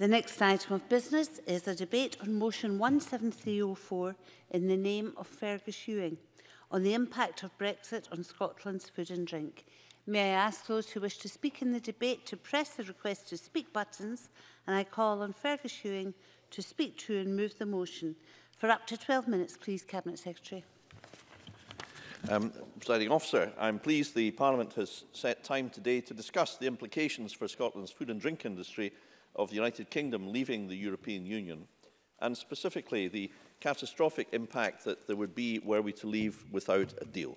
The next item of business is a debate on motion 17304 in the name of Fergus Ewing on the impact of Brexit on Scotland's food and drink. May I ask those who wish to speak in the debate to press the request to speak buttons and I call on Fergus Ewing to speak to and move the motion. For up to 12 minutes, please, Cabinet Secretary. Um, presiding officer, I'm pleased the Parliament has set time today to discuss the implications for Scotland's food and drink industry of the United Kingdom leaving the European Union, and specifically the catastrophic impact that there would be were we to leave without a deal.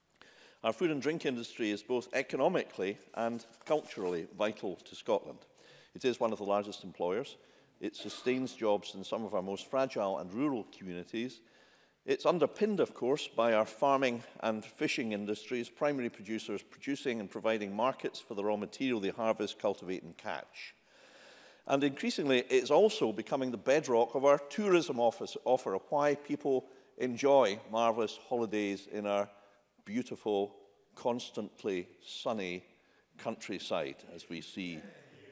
Our food and drink industry is both economically and culturally vital to Scotland. It is one of the largest employers. It sustains jobs in some of our most fragile and rural communities. It's underpinned, of course, by our farming and fishing industries, primary producers producing and providing markets for the raw material they harvest, cultivate and catch. And increasingly, it's also becoming the bedrock of our tourism office offer, why people enjoy marvellous holidays in our beautiful, constantly sunny countryside as we see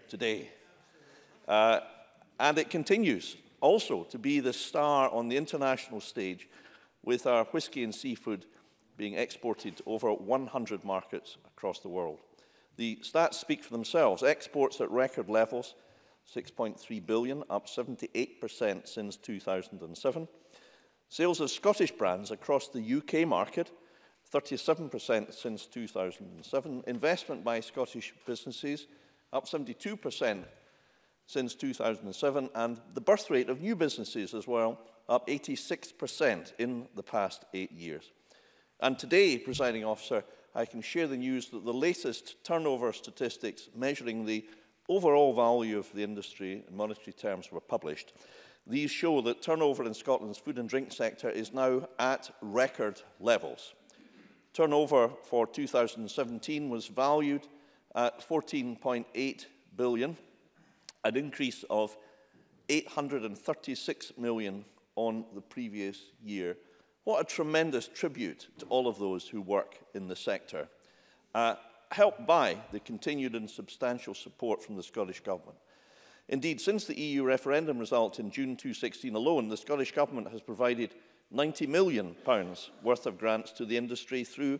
today. Uh, and it continues also to be the star on the international stage with our whisky and seafood being exported to over 100 markets across the world. The stats speak for themselves. Exports at record levels, 6.3 billion, up 78% since 2007. Sales of Scottish brands across the UK market, 37% since 2007. Investment by Scottish businesses up 72% since 2007. And the birth rate of new businesses as well up 86% in the past eight years. And today, presiding officer, I can share the news that the latest turnover statistics measuring the overall value of the industry in monetary terms were published. These show that turnover in Scotland's food and drink sector is now at record levels. Turnover for 2017 was valued at 14.8 billion, an increase of 836 million on the previous year. What a tremendous tribute to all of those who work in the sector, uh, helped by the continued and substantial support from the Scottish Government. Indeed, since the EU referendum result in June 2016 alone, the Scottish Government has provided £90 million pounds worth of grants to the industry through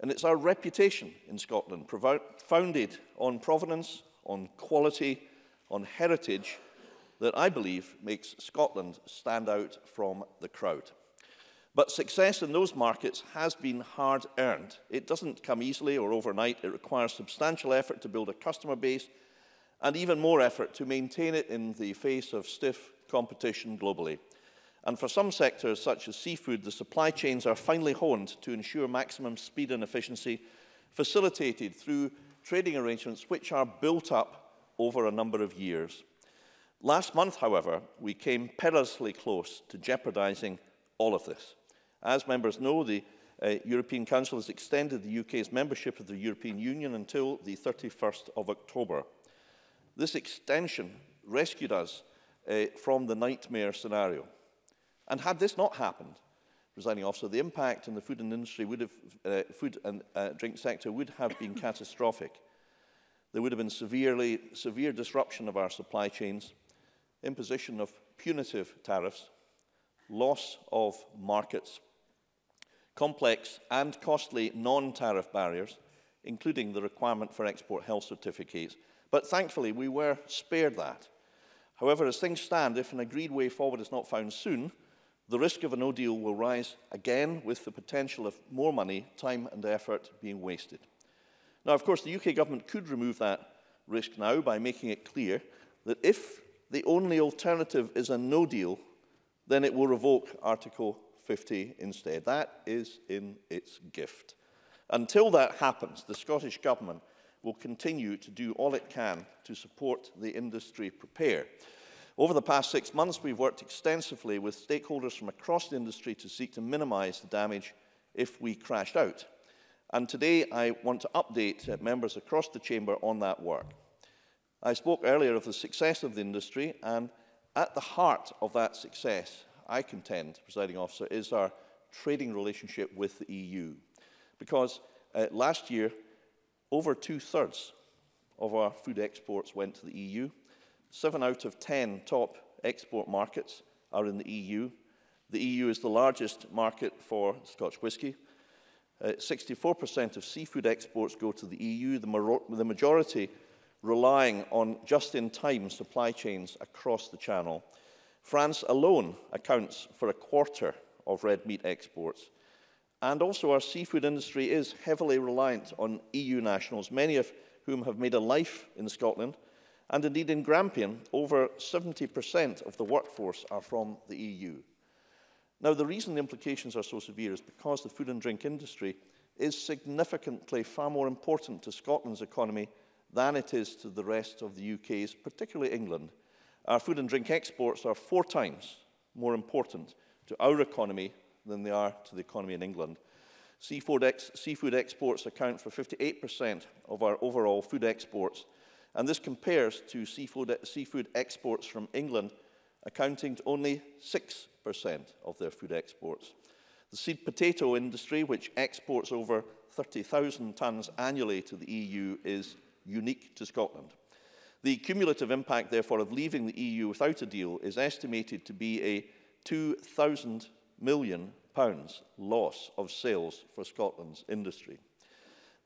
And it's our reputation in Scotland, founded on provenance, on quality, on heritage, that I believe makes Scotland stand out from the crowd. But success in those markets has been hard earned. It doesn't come easily or overnight. It requires substantial effort to build a customer base and even more effort to maintain it in the face of stiff competition globally. And for some sectors, such as seafood, the supply chains are finely honed to ensure maximum speed and efficiency, facilitated through trading arrangements which are built up over a number of years. Last month, however, we came perilously close to jeopardising all of this. As members know, the uh, European Council has extended the UK's membership of the European Union until the 31st of October. This extension rescued us uh, from the nightmare scenario. And had this not happened, presiding officer, the impact on the food and industry would have, uh, food and uh, drink sector would have been catastrophic. There would have been severely, severe disruption of our supply chains, imposition of punitive tariffs, loss of markets, complex and costly non-tariff barriers, including the requirement for export health certificates. But thankfully, we were spared that. However, as things stand, if an agreed way forward is not found soon, The risk of a no deal will rise again with the potential of more money, time and effort being wasted. Now, of course, the UK government could remove that risk now by making it clear that if the only alternative is a no deal, then it will revoke Article 50 instead. That is in its gift. Until that happens, the Scottish Government will continue to do all it can to support the industry prepare. Over the past six months, we've worked extensively with stakeholders from across the industry to seek to minimize the damage if we crashed out. And today, I want to update uh, members across the Chamber on that work. I spoke earlier of the success of the industry, and at the heart of that success, I contend, presiding officer, is our trading relationship with the EU. Because uh, last year, over two-thirds of our food exports went to the EU, Seven out of 10 top export markets are in the EU. The EU is the largest market for Scotch whisky. 64% uh, of seafood exports go to the EU, the, the majority relying on just-in-time supply chains across the channel. France alone accounts for a quarter of red meat exports. And also our seafood industry is heavily reliant on EU nationals, many of whom have made a life in Scotland – And indeed, in Grampian, over 70% of the workforce are from the EU. Now, the reason the implications are so severe is because the food and drink industry is significantly far more important to Scotland's economy than it is to the rest of the UK's, particularly England. Our food and drink exports are four times more important to our economy than they are to the economy in England. Seafood, ex seafood exports account for 58% of our overall food exports, And this compares to seafood, seafood exports from England, accounting to only 6% of their food exports. The seed potato industry, which exports over 30,000 tonnes annually to the EU, is unique to Scotland. The cumulative impact, therefore, of leaving the EU without a deal is estimated to be a £2,000 million pounds loss of sales for Scotland's industry.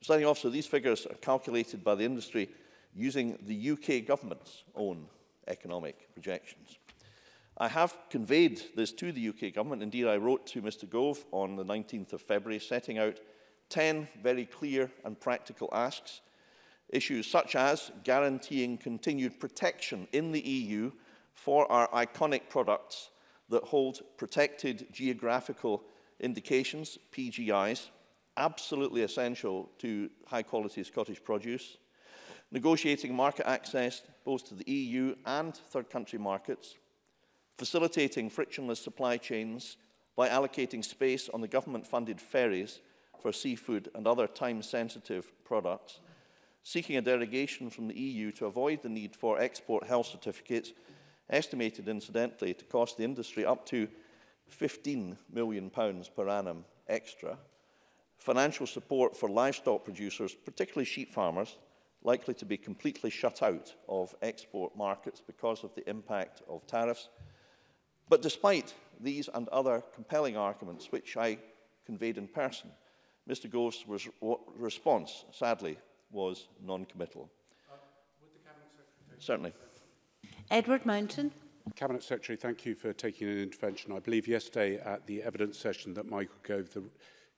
Starting off, these figures are calculated by the industry using the UK government's own economic projections. I have conveyed this to the UK government. Indeed, I wrote to Mr Gove on the 19th of February setting out 10 very clear and practical asks, issues such as guaranteeing continued protection in the EU for our iconic products that hold protected geographical indications, PGIs, absolutely essential to high-quality Scottish produce, negotiating market access both to the EU and third country markets, facilitating frictionless supply chains by allocating space on the government-funded ferries for seafood and other time-sensitive products, seeking a derogation from the EU to avoid the need for export health certificates, estimated incidentally to cost the industry up to £15 million pounds per annum extra, financial support for livestock producers, particularly sheep farmers, likely to be completely shut out of export markets because of the impact of tariffs. But despite these and other compelling arguments, which I conveyed in person, Mr Ghost's res response, sadly, was non-committal. Uh, Certainly. Edward Mountain. Cabinet Secretary, thank you for taking an intervention. I believe yesterday at the evidence session that Michael gave, the,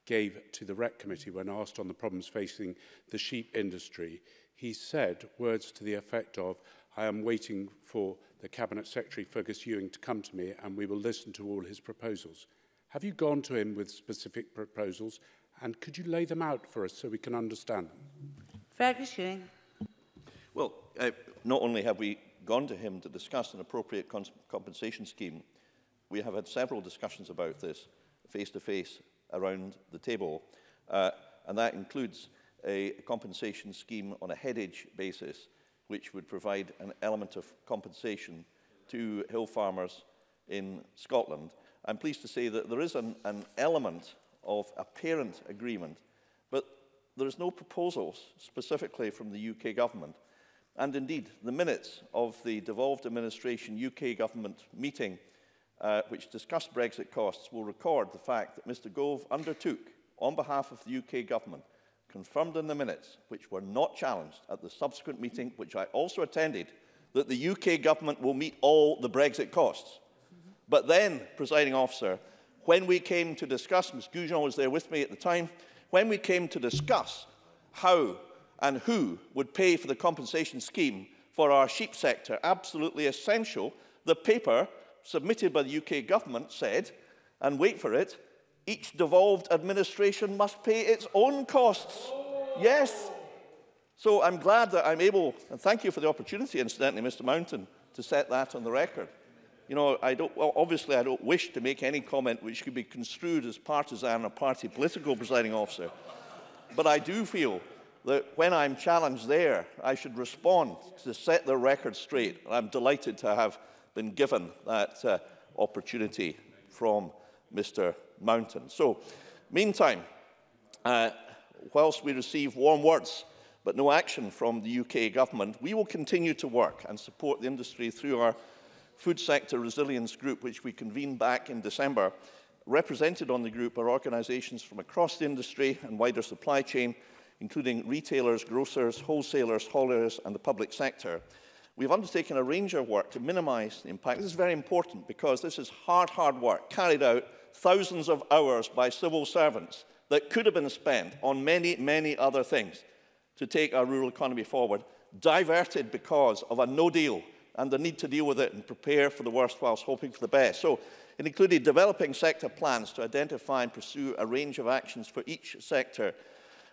gave to the REC Committee when asked on the problems facing the sheep industry, he said words to the effect of, I am waiting for the Cabinet Secretary, Fergus Ewing, to come to me and we will listen to all his proposals. Have you gone to him with specific proposals and could you lay them out for us so we can understand them? Fergus Ewing. Well, uh, not only have we gone to him to discuss an appropriate compensation scheme, we have had several discussions about this face to face around the table. Uh, and that includes a compensation scheme on a headage basis, which would provide an element of compensation to hill farmers in Scotland. I'm pleased to say that there is an, an element of apparent agreement, but there is no proposals specifically from the UK government. And indeed, the minutes of the devolved administration UK government meeting, uh, which discussed Brexit costs, will record the fact that Mr Gove undertook, on behalf of the UK government, confirmed in the minutes, which were not challenged at the subsequent meeting, which I also attended, that the UK government will meet all the Brexit costs. But then, presiding officer, when we came to discuss, Ms Goujon was there with me at the time, when we came to discuss how and who would pay for the compensation scheme for our sheep sector, absolutely essential, the paper submitted by the UK government said, and wait for it, each devolved administration must pay its own costs. Yes. So I'm glad that I'm able, and thank you for the opportunity, incidentally, Mr. Mountain, to set that on the record. You know, I don't, well, obviously, I don't wish to make any comment which could be construed as partisan or party political, presiding officer. But I do feel that when I'm challenged there, I should respond to set the record straight. And I'm delighted to have been given that uh, opportunity from Mr mountain. So, meantime, uh, whilst we receive warm words but no action from the UK government, we will continue to work and support the industry through our Food Sector Resilience Group, which we convened back in December. Represented on the group are organisations from across the industry and wider supply chain, including retailers, grocers, wholesalers, hauliers, and the public sector. We've undertaken a range of work to minimise the impact. This is very important because this is hard, hard work carried out thousands of hours by civil servants that could have been spent on many, many other things to take our rural economy forward, diverted because of a no deal and the need to deal with it and prepare for the worst whilst hoping for the best. So it included developing sector plans to identify and pursue a range of actions for each sector,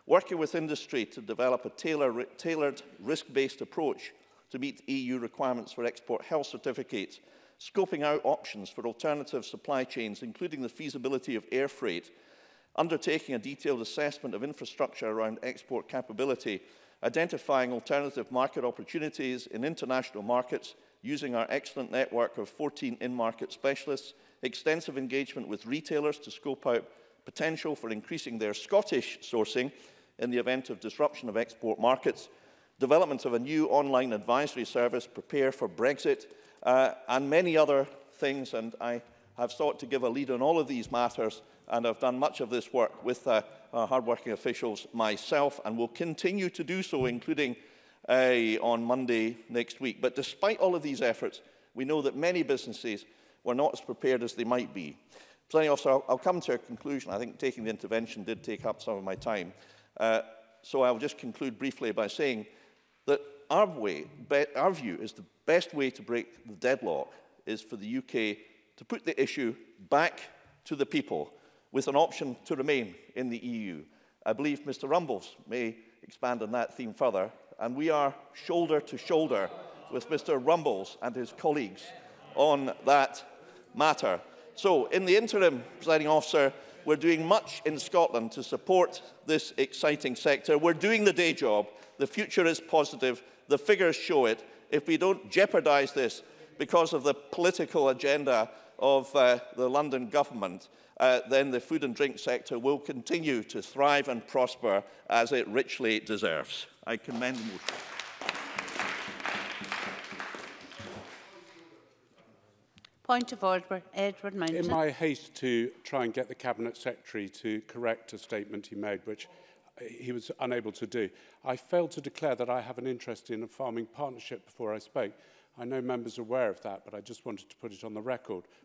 working with industry to develop a tailor tailored risk-based approach to meet EU requirements for export health certificates, scoping out options for alternative supply chains, including the feasibility of air freight, undertaking a detailed assessment of infrastructure around export capability, identifying alternative market opportunities in international markets using our excellent network of 14 in-market specialists, extensive engagement with retailers to scope out potential for increasing their Scottish sourcing in the event of disruption of export markets, development of a new online advisory service, Prepare for Brexit, uh, and many other things. And I have sought to give a lead on all of these matters, and I've done much of this work with uh, uh, hardworking officials myself, and will continue to do so, including uh, on Monday next week. But despite all of these efforts, we know that many businesses were not as prepared as they might be. Presiding officer, I'll, I'll come to a conclusion. I think taking the intervention did take up some of my time. Uh, so I'll just conclude briefly by saying that our, way, our view is the best way to break the deadlock is for the UK to put the issue back to the people with an option to remain in the EU. I believe Mr Rumbles may expand on that theme further, and we are shoulder to shoulder with Mr Rumbles and his colleagues on that matter. So, in the interim, presiding officer, we're doing much in Scotland to support this exciting sector. We're doing the day job. The future is positive. The figures show it. If we don't jeopardise this because of the political agenda of uh, the London government, uh, then the food and drink sector will continue to thrive and prosper as it richly deserves. I commend the motion. Point of order, Edward Mountain. In my haste to try and get the Cabinet Secretary to correct a statement he made, which he was unable to do. I failed to declare that I have an interest in a farming partnership before I spoke. I know members are aware of that, but I just wanted to put it on the record,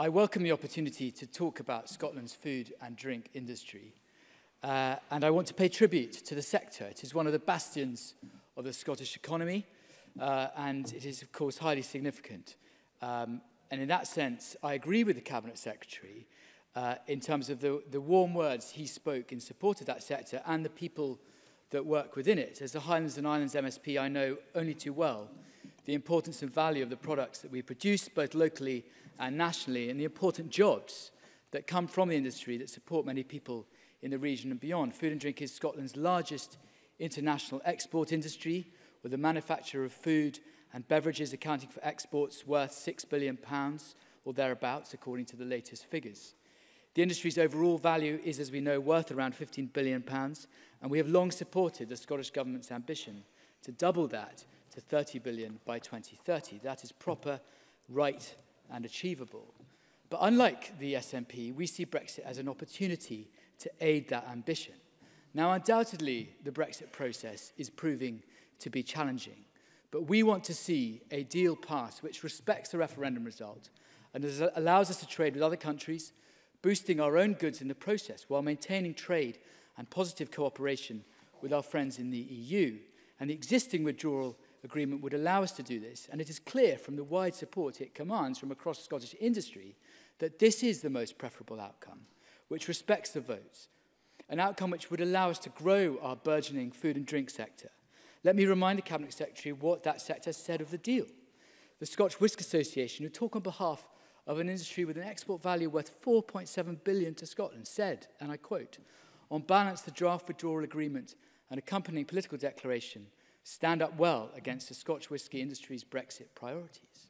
I welcome the opportunity to talk about Scotland's food and drink industry. Uh, and I want to pay tribute to the sector. It is one of the bastions of the Scottish economy, uh, and it is, of course, highly significant. Um, and in that sense, I agree with the Cabinet Secretary uh, in terms of the, the warm words he spoke in support of that sector and the people that work within it. As the Highlands and Islands MSP, I know only too well the importance and value of the products that we produce, both locally and nationally, and the important jobs that come from the industry that support many people in the region and beyond. Food and drink is Scotland's largest international export industry, with the manufacture of food and beverages accounting for exports worth £6 billion or thereabouts, according to the latest figures. The industry's overall value is, as we know, worth around £15 billion, and we have long supported the Scottish Government's ambition to double that to £30 billion by 2030. That is proper, right, and achievable. But unlike the SNP, we see Brexit as an opportunity to aid that ambition. Now, undoubtedly, the Brexit process is proving to be challenging, but we want to see a deal passed which respects the referendum result and allows us to trade with other countries – boosting our own goods in the process while maintaining trade and positive cooperation with our friends in the EU. And the existing withdrawal agreement would allow us to do this. And it is clear from the wide support it commands from across Scottish industry that this is the most preferable outcome, which respects the votes, an outcome which would allow us to grow our burgeoning food and drink sector. Let me remind the Cabinet Secretary what that sector said of the deal. The Scotch Whisk Association, who talk on behalf of of an industry with an export value worth 4.7 billion to Scotland said, and I quote, on balance the draft withdrawal agreement and accompanying political declaration stand up well against the Scotch whisky industry's Brexit priorities.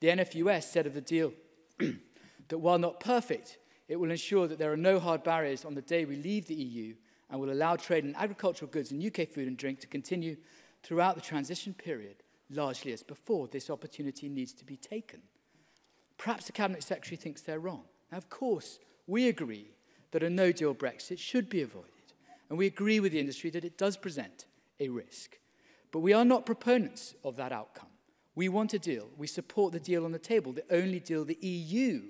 The NFUS said of the deal that while not perfect, it will ensure that there are no hard barriers on the day we leave the EU and will allow trade in agricultural goods and UK food and drink to continue throughout the transition period, largely as before this opportunity needs to be taken. Perhaps the Cabinet Secretary thinks they're wrong. Now, of course, we agree that a no-deal Brexit should be avoided, and we agree with the industry that it does present a risk. But we are not proponents of that outcome. We want a deal. We support the deal on the table, the only deal the EU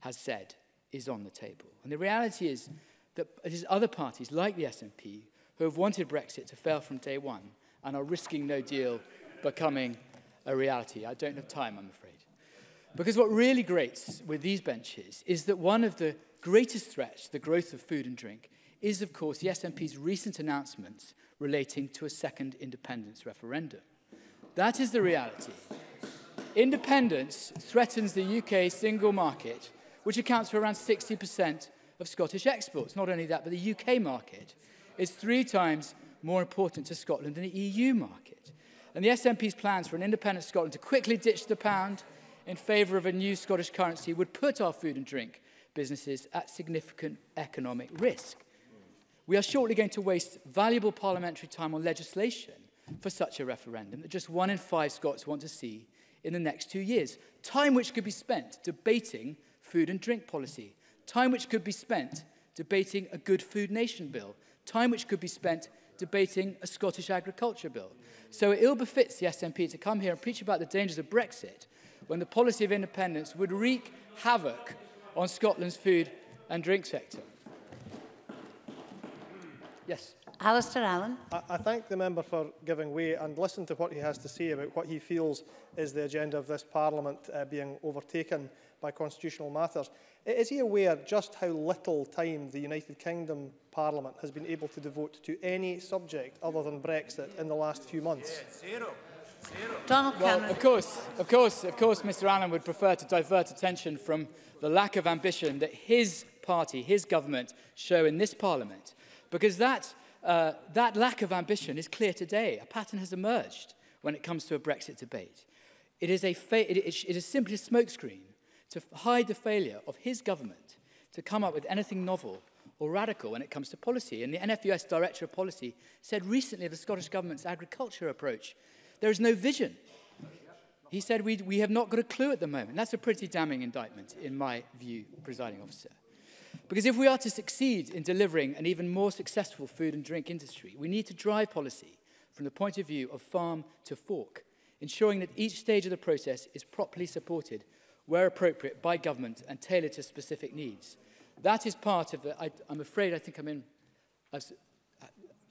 has said is on the table. And the reality is that it is other parties like the SNP who have wanted Brexit to fail from day one and are risking no deal becoming a reality. I don't have time, I'm afraid. Because what really grates with these benches is that one of the greatest threats to the growth of food and drink is, of course, the SNP's recent announcements relating to a second independence referendum. That is the reality. Independence threatens the UK single market, which accounts for around 60% of Scottish exports. Not only that, but the UK market is three times more important to Scotland than the EU market. And the SNP's plans for an independent Scotland to quickly ditch the pound in favour of a new Scottish currency would put our food and drink businesses at significant economic risk. We are shortly going to waste valuable parliamentary time on legislation for such a referendum that just one in five Scots want to see in the next two years. Time which could be spent debating food and drink policy. Time which could be spent debating a good food nation bill. Time which could be spent debating a Scottish agriculture bill. So it ill befits the SNP to come here and preach about the dangers of Brexit when the policy of independence would wreak havoc on Scotland's food and drink sector. Yes. Alistair Allen. I, I thank the member for giving way and listen to what he has to say about what he feels is the agenda of this parliament uh, being overtaken by constitutional matters. Is he aware just how little time the United Kingdom Parliament has been able to devote to any subject other than Brexit in the last few months? Yeah, zero. Donald well, Cameron. Of course, of course, of course, Mr Allen would prefer to divert attention from the lack of ambition that his party, his government, show in this parliament. Because that, uh, that lack of ambition is clear today. A pattern has emerged when it comes to a Brexit debate. It is, a it, it, it is simply a smokescreen to hide the failure of his government to come up with anything novel or radical when it comes to policy. And the NFUS Director of Policy said recently the Scottish Government's agriculture approach there's no vision. He said, we, we have not got a clue at the moment. That's a pretty damning indictment, in my view, presiding officer. Because if we are to succeed in delivering an even more successful food and drink industry, we need to drive policy from the point of view of farm to fork, ensuring that each stage of the process is properly supported where appropriate by government and tailored to specific needs. That is part of the, I, I'm afraid I think I'm in, uh,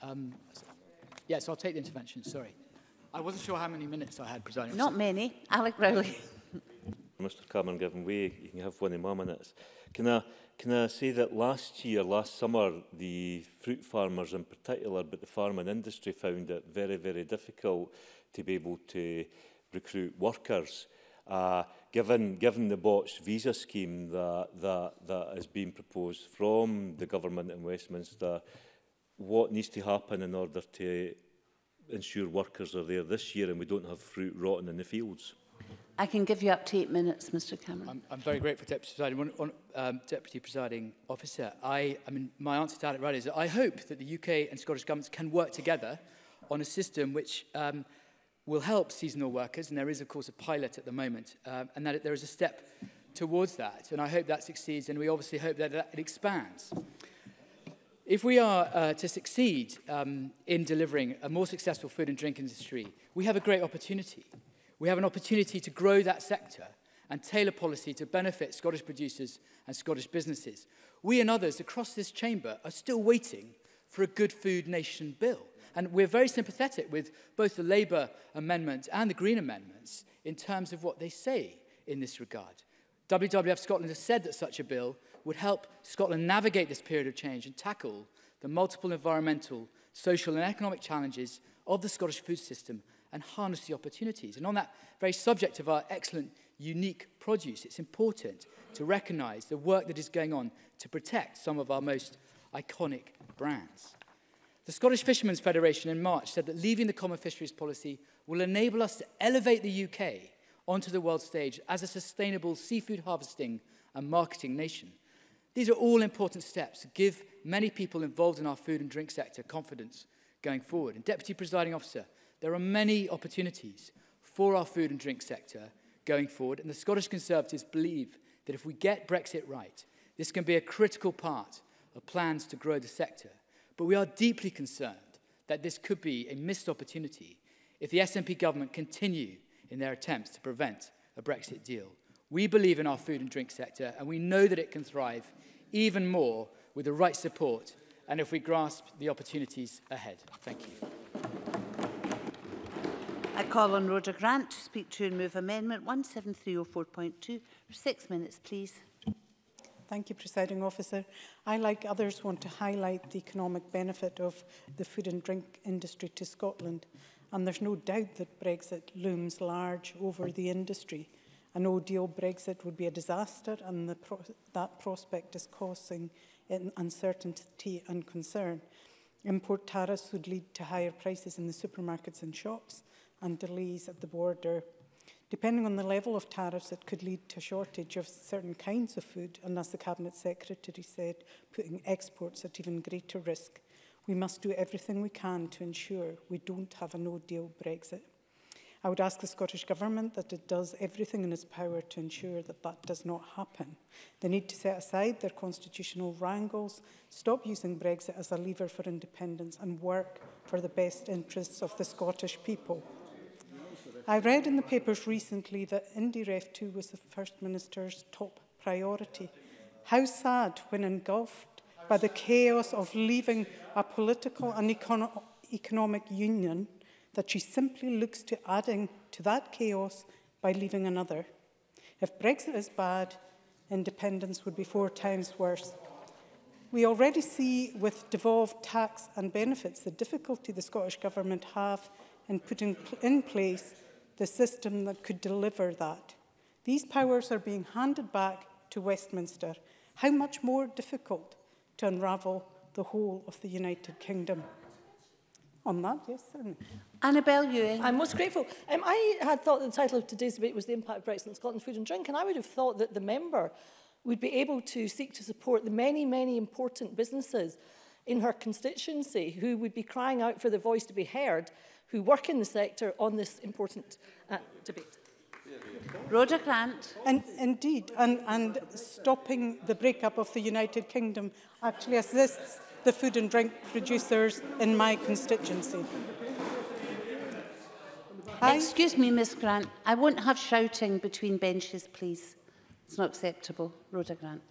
um, yes, I'll take the intervention, sorry. I wasn't sure how many minutes I had, Presiding Not many. Alec Rowley. Mr Cameron giving way, you can have one in my minutes. Can I, can I say that last year, last summer, the fruit farmers in particular, but the farming industry found it very, very difficult to be able to recruit workers. Uh, given, given the botched visa scheme that, that, that has been proposed from the government in Westminster, what needs to happen in order to ensure workers are there this year and we don't have fruit rotten in the fields? I can give you up to eight minutes, Mr Cameron. I'm, I'm very grateful, Deputy Presiding, on, on, um, Deputy Presiding Officer. I, I mean, my answer to Alec Rudd is that I hope that the UK and Scottish governments can work together on a system which um, will help seasonal workers, and there is, of course, a pilot at the moment, um, and that there is a step towards that. And I hope that succeeds, and we obviously hope that, that it expands. If we are uh, to succeed um, in delivering a more successful food and drink industry, we have a great opportunity. We have an opportunity to grow that sector and tailor policy to benefit Scottish producers and Scottish businesses. We and others across this chamber are still waiting for a Good Food Nation bill. And we're very sympathetic with both the Labour amendment and the Green amendments in terms of what they say in this regard. WWF Scotland has said that such a bill would help Scotland navigate this period of change and tackle the multiple environmental, social and economic challenges of the Scottish food system and harness the opportunities. And on that very subject of our excellent, unique produce, it's important to recognise the work that is going on to protect some of our most iconic brands. The Scottish Fishermen's Federation in March said that leaving the common fisheries policy will enable us to elevate the UK onto the world stage as a sustainable seafood harvesting and marketing nation. These are all important steps to give many people involved in our food and drink sector confidence going forward. And Deputy Presiding Officer, there are many opportunities for our food and drink sector going forward, and the Scottish Conservatives believe that if we get Brexit right, this can be a critical part of plans to grow the sector. But we are deeply concerned that this could be a missed opportunity if the SNP government continue in their attempts to prevent a Brexit deal. We believe in our food and drink sector, and we know that it can thrive even more with the right support and if we grasp the opportunities ahead. Thank you. I call on Rhoda Grant to speak to and move Amendment 17304.2 for six minutes, please. Thank you, Presiding Officer. I, like others, want to highlight the economic benefit of the food and drink industry to Scotland. And there's no doubt that Brexit looms large over the industry. A no-deal Brexit would be a disaster and pro that prospect is causing uncertainty and concern. Import tariffs would lead to higher prices in the supermarkets and shops and delays at the border. Depending on the level of tariffs, it could lead to a shortage of certain kinds of food, and as the Cabinet Secretary said, putting exports at even greater risk. We must do everything we can to ensure we don't have a no-deal Brexit. I would ask the Scottish Government that it does everything in its power to ensure that that does not happen. They need to set aside their constitutional wrangles, stop using Brexit as a lever for independence and work for the best interests of the Scottish people. I read in the papers recently that IndyRef 2 was the First Minister's top priority. How sad when engulfed by the chaos of leaving a political and econo economic union – that she simply looks to adding to that chaos by leaving another. If Brexit is bad, independence would be four times worse. We already see with devolved tax and benefits the difficulty the Scottish Government have in putting in place the system that could deliver that. These powers are being handed back to Westminster. How much more difficult to unravel the whole of the United Kingdom? on that, yes. Certainly. Annabelle Ewing. I'm most grateful. Um, I had thought that the title of today's debate was The Impact of Brexit on Scotland's Food and Drink, and I would have thought that the member would be able to seek to support the many, many important businesses in her constituency who would be crying out for their voice to be heard, who work in the sector on this important uh, debate. Rhoda Grant. And, indeed, and, and stopping the breakup of the United Kingdom actually assists the food and drink producers in my constituency. Hi. Excuse me, Miss Grant. I won't have shouting between benches, please. It's not acceptable. Rhoda Grant.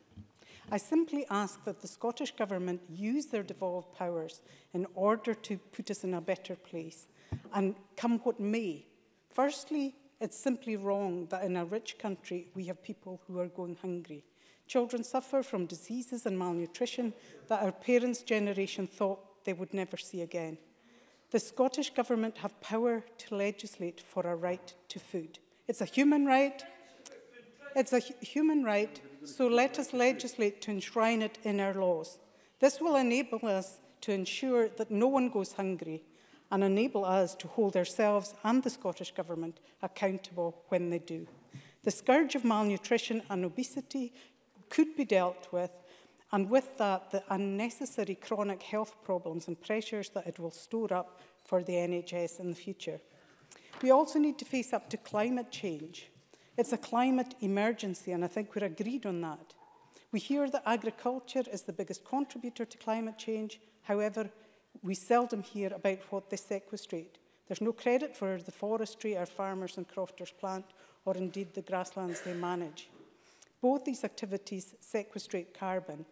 I simply ask that the Scottish Government use their devolved powers in order to put us in a better place and come what may. Firstly, it's simply wrong that in a rich country we have people who are going hungry. Children suffer from diseases and malnutrition that our parents' generation thought they would never see again. The Scottish Government have power to legislate for a right to food. It's a human right. It's a human right, so let us legislate to enshrine it in our laws. This will enable us to ensure that no one goes hungry and enable us to hold ourselves and the Scottish Government accountable when they do. The scourge of malnutrition and obesity could be dealt with, and with that, the unnecessary chronic health problems and pressures that it will store up for the NHS in the future. We also need to face up to climate change. It's a climate emergency, and I think we're agreed on that. We hear that agriculture is the biggest contributor to climate change. However, we seldom hear about what they sequestrate. There's no credit for the forestry our farmers and crofters plant, or indeed the grasslands they manage. Both these activities sequestrate carbon.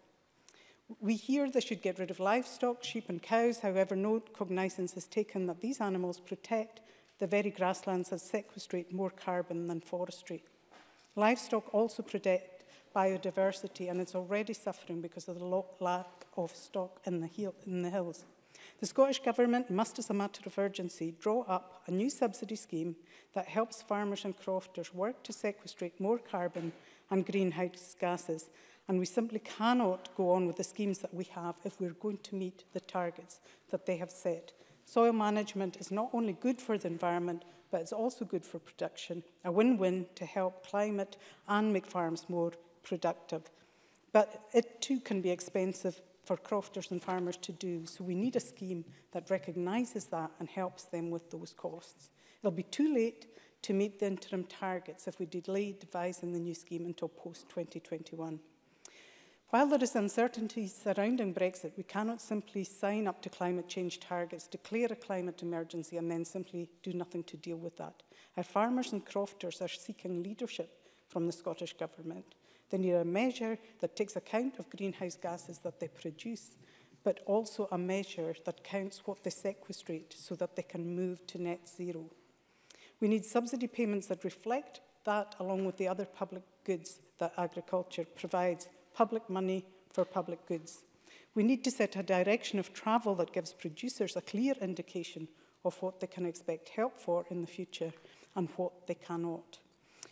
We hear they should get rid of livestock, sheep and cows. However, no cognizance is taken that these animals protect the very grasslands that sequestrate more carbon than forestry. Livestock also protect biodiversity and it's already suffering because of the lack of stock in the, heel, in the hills. The Scottish Government must, as a matter of urgency, draw up a new subsidy scheme that helps farmers and crofters work to sequestrate more carbon and greenhouse gases. And we simply cannot go on with the schemes that we have if we're going to meet the targets that they have set. Soil management is not only good for the environment, but it's also good for production, a win-win to help climate and make farms more productive. But it too can be expensive for crofters and farmers to do, so we need a scheme that recognises that and helps them with those costs. It'll be too late to meet the interim targets if we delay devising the new scheme until post-2021. While there is uncertainty surrounding Brexit, we cannot simply sign up to climate change targets, declare a climate emergency and then simply do nothing to deal with that. Our farmers and crofters are seeking leadership from the Scottish Government. They need a measure that takes account of greenhouse gases that they produce, but also a measure that counts what they sequestrate so that they can move to net zero. We need subsidy payments that reflect that along with the other public goods that agriculture provides, public money for public goods. We need to set a direction of travel that gives producers a clear indication of what they can expect help for in the future and what they cannot.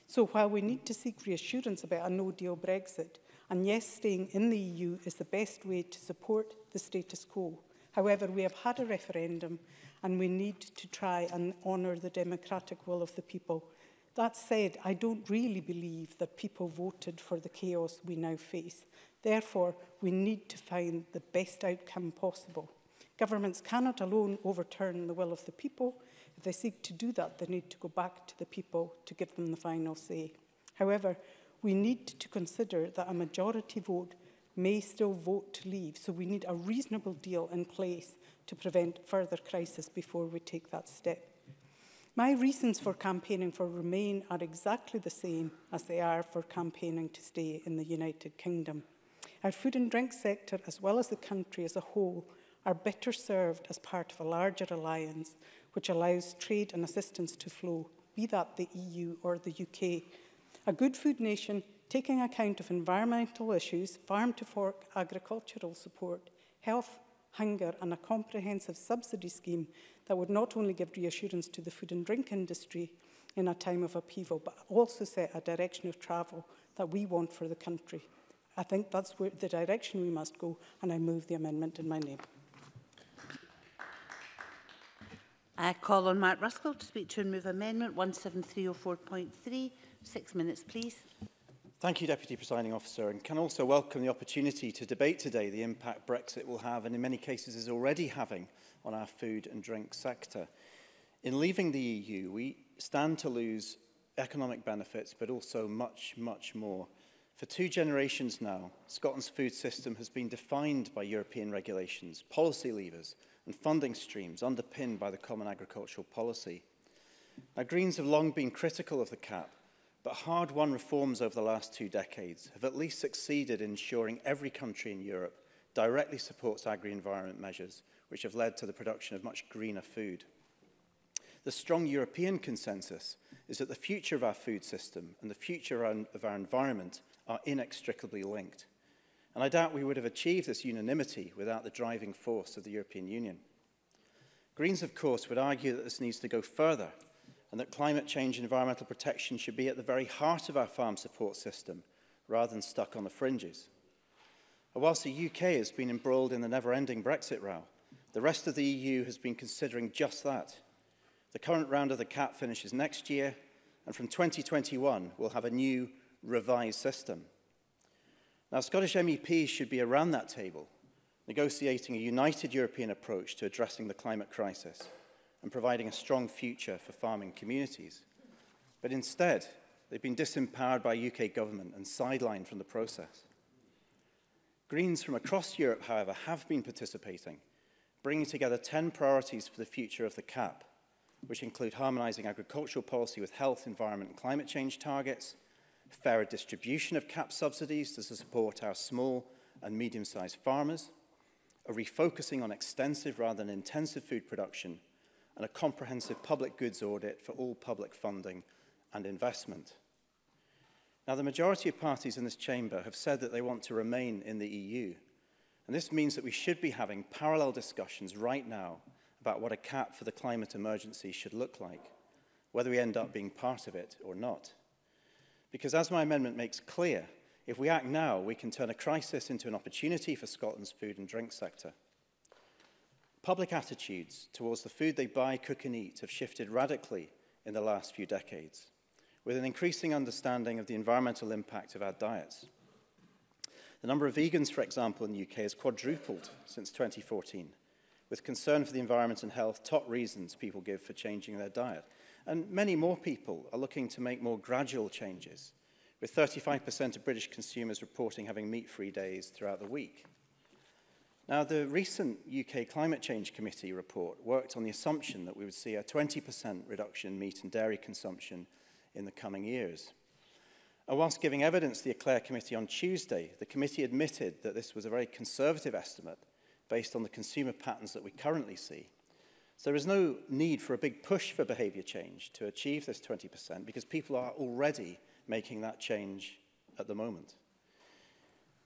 So while we need to seek reassurance about a no-deal Brexit, and yes, staying in the EU is the best way to support the status quo, However, we have had a referendum and we need to try and honour the democratic will of the people. That said, I don't really believe that people voted for the chaos we now face. Therefore, we need to find the best outcome possible. Governments cannot alone overturn the will of the people. If they seek to do that, they need to go back to the people to give them the final say. However, we need to consider that a majority vote may still vote to leave. So we need a reasonable deal in place to prevent further crisis before we take that step. My reasons for campaigning for Remain are exactly the same as they are for campaigning to stay in the United Kingdom. Our food and drink sector, as well as the country as a whole, are better served as part of a larger alliance which allows trade and assistance to flow, be that the EU or the UK. A good food nation taking account of environmental issues, farm-to-fork agricultural support, health, hunger and a comprehensive subsidy scheme that would not only give reassurance to the food and drink industry in a time of upheaval, but also set a direction of travel that we want for the country. I think that's where the direction we must go, and I move the amendment in my name. I call on Mark Ruskell to speak to and move amendment 17304.3. Six minutes, please. Thank you, Deputy Presiding Officer, and can also welcome the opportunity to debate today the impact Brexit will have, and in many cases is already having, on our food and drink sector. In leaving the EU, we stand to lose economic benefits, but also much, much more. For two generations now, Scotland's food system has been defined by European regulations, policy levers and funding streams underpinned by the Common Agricultural Policy. Now, Greens have long been critical of the CAP, But hard-won reforms over the last two decades have at least succeeded in ensuring every country in Europe directly supports agri-environment measures, which have led to the production of much greener food. The strong European consensus is that the future of our food system and the future of our environment are inextricably linked. And I doubt we would have achieved this unanimity without the driving force of the European Union. Greens, of course, would argue that this needs to go further and that climate change and environmental protection should be at the very heart of our farm support system rather than stuck on the fringes. And whilst the UK has been embroiled in the never-ending Brexit row, the rest of the EU has been considering just that. The current round of the CAP finishes next year, and from 2021 we'll have a new revised system. Now, Scottish MEPs should be around that table, negotiating a united European approach to addressing the climate crisis and providing a strong future for farming communities. But instead, they've been disempowered by UK government and sidelined from the process. Greens from across Europe, however, have been participating, bringing together 10 priorities for the future of the CAP, which include harmonising agricultural policy with health, environment and climate change targets, fairer distribution of CAP subsidies to support our small and medium-sized farmers, a refocusing on extensive rather than intensive food production and a comprehensive public goods audit for all public funding and investment. Now, the majority of parties in this chamber have said that they want to remain in the EU. And this means that we should be having parallel discussions right now about what a cap for the climate emergency should look like, whether we end up being part of it or not. Because as my amendment makes clear, if we act now, we can turn a crisis into an opportunity for Scotland's food and drink sector. Public attitudes towards the food they buy, cook and eat have shifted radically in the last few decades, with an increasing understanding of the environmental impact of our diets. The number of vegans, for example, in the UK has quadrupled since 2014, with concern for the environment and health top reasons people give for changing their diet. And many more people are looking to make more gradual changes, with 35% of British consumers reporting having meat-free days throughout the week. Now, the recent UK Climate Change Committee report worked on the assumption that we would see a 20% reduction in meat and dairy consumption in the coming years. And whilst giving evidence to the Eclair Committee on Tuesday, the committee admitted that this was a very conservative estimate based on the consumer patterns that we currently see. So there is no need for a big push for behaviour change to achieve this 20% because people are already making that change at the moment.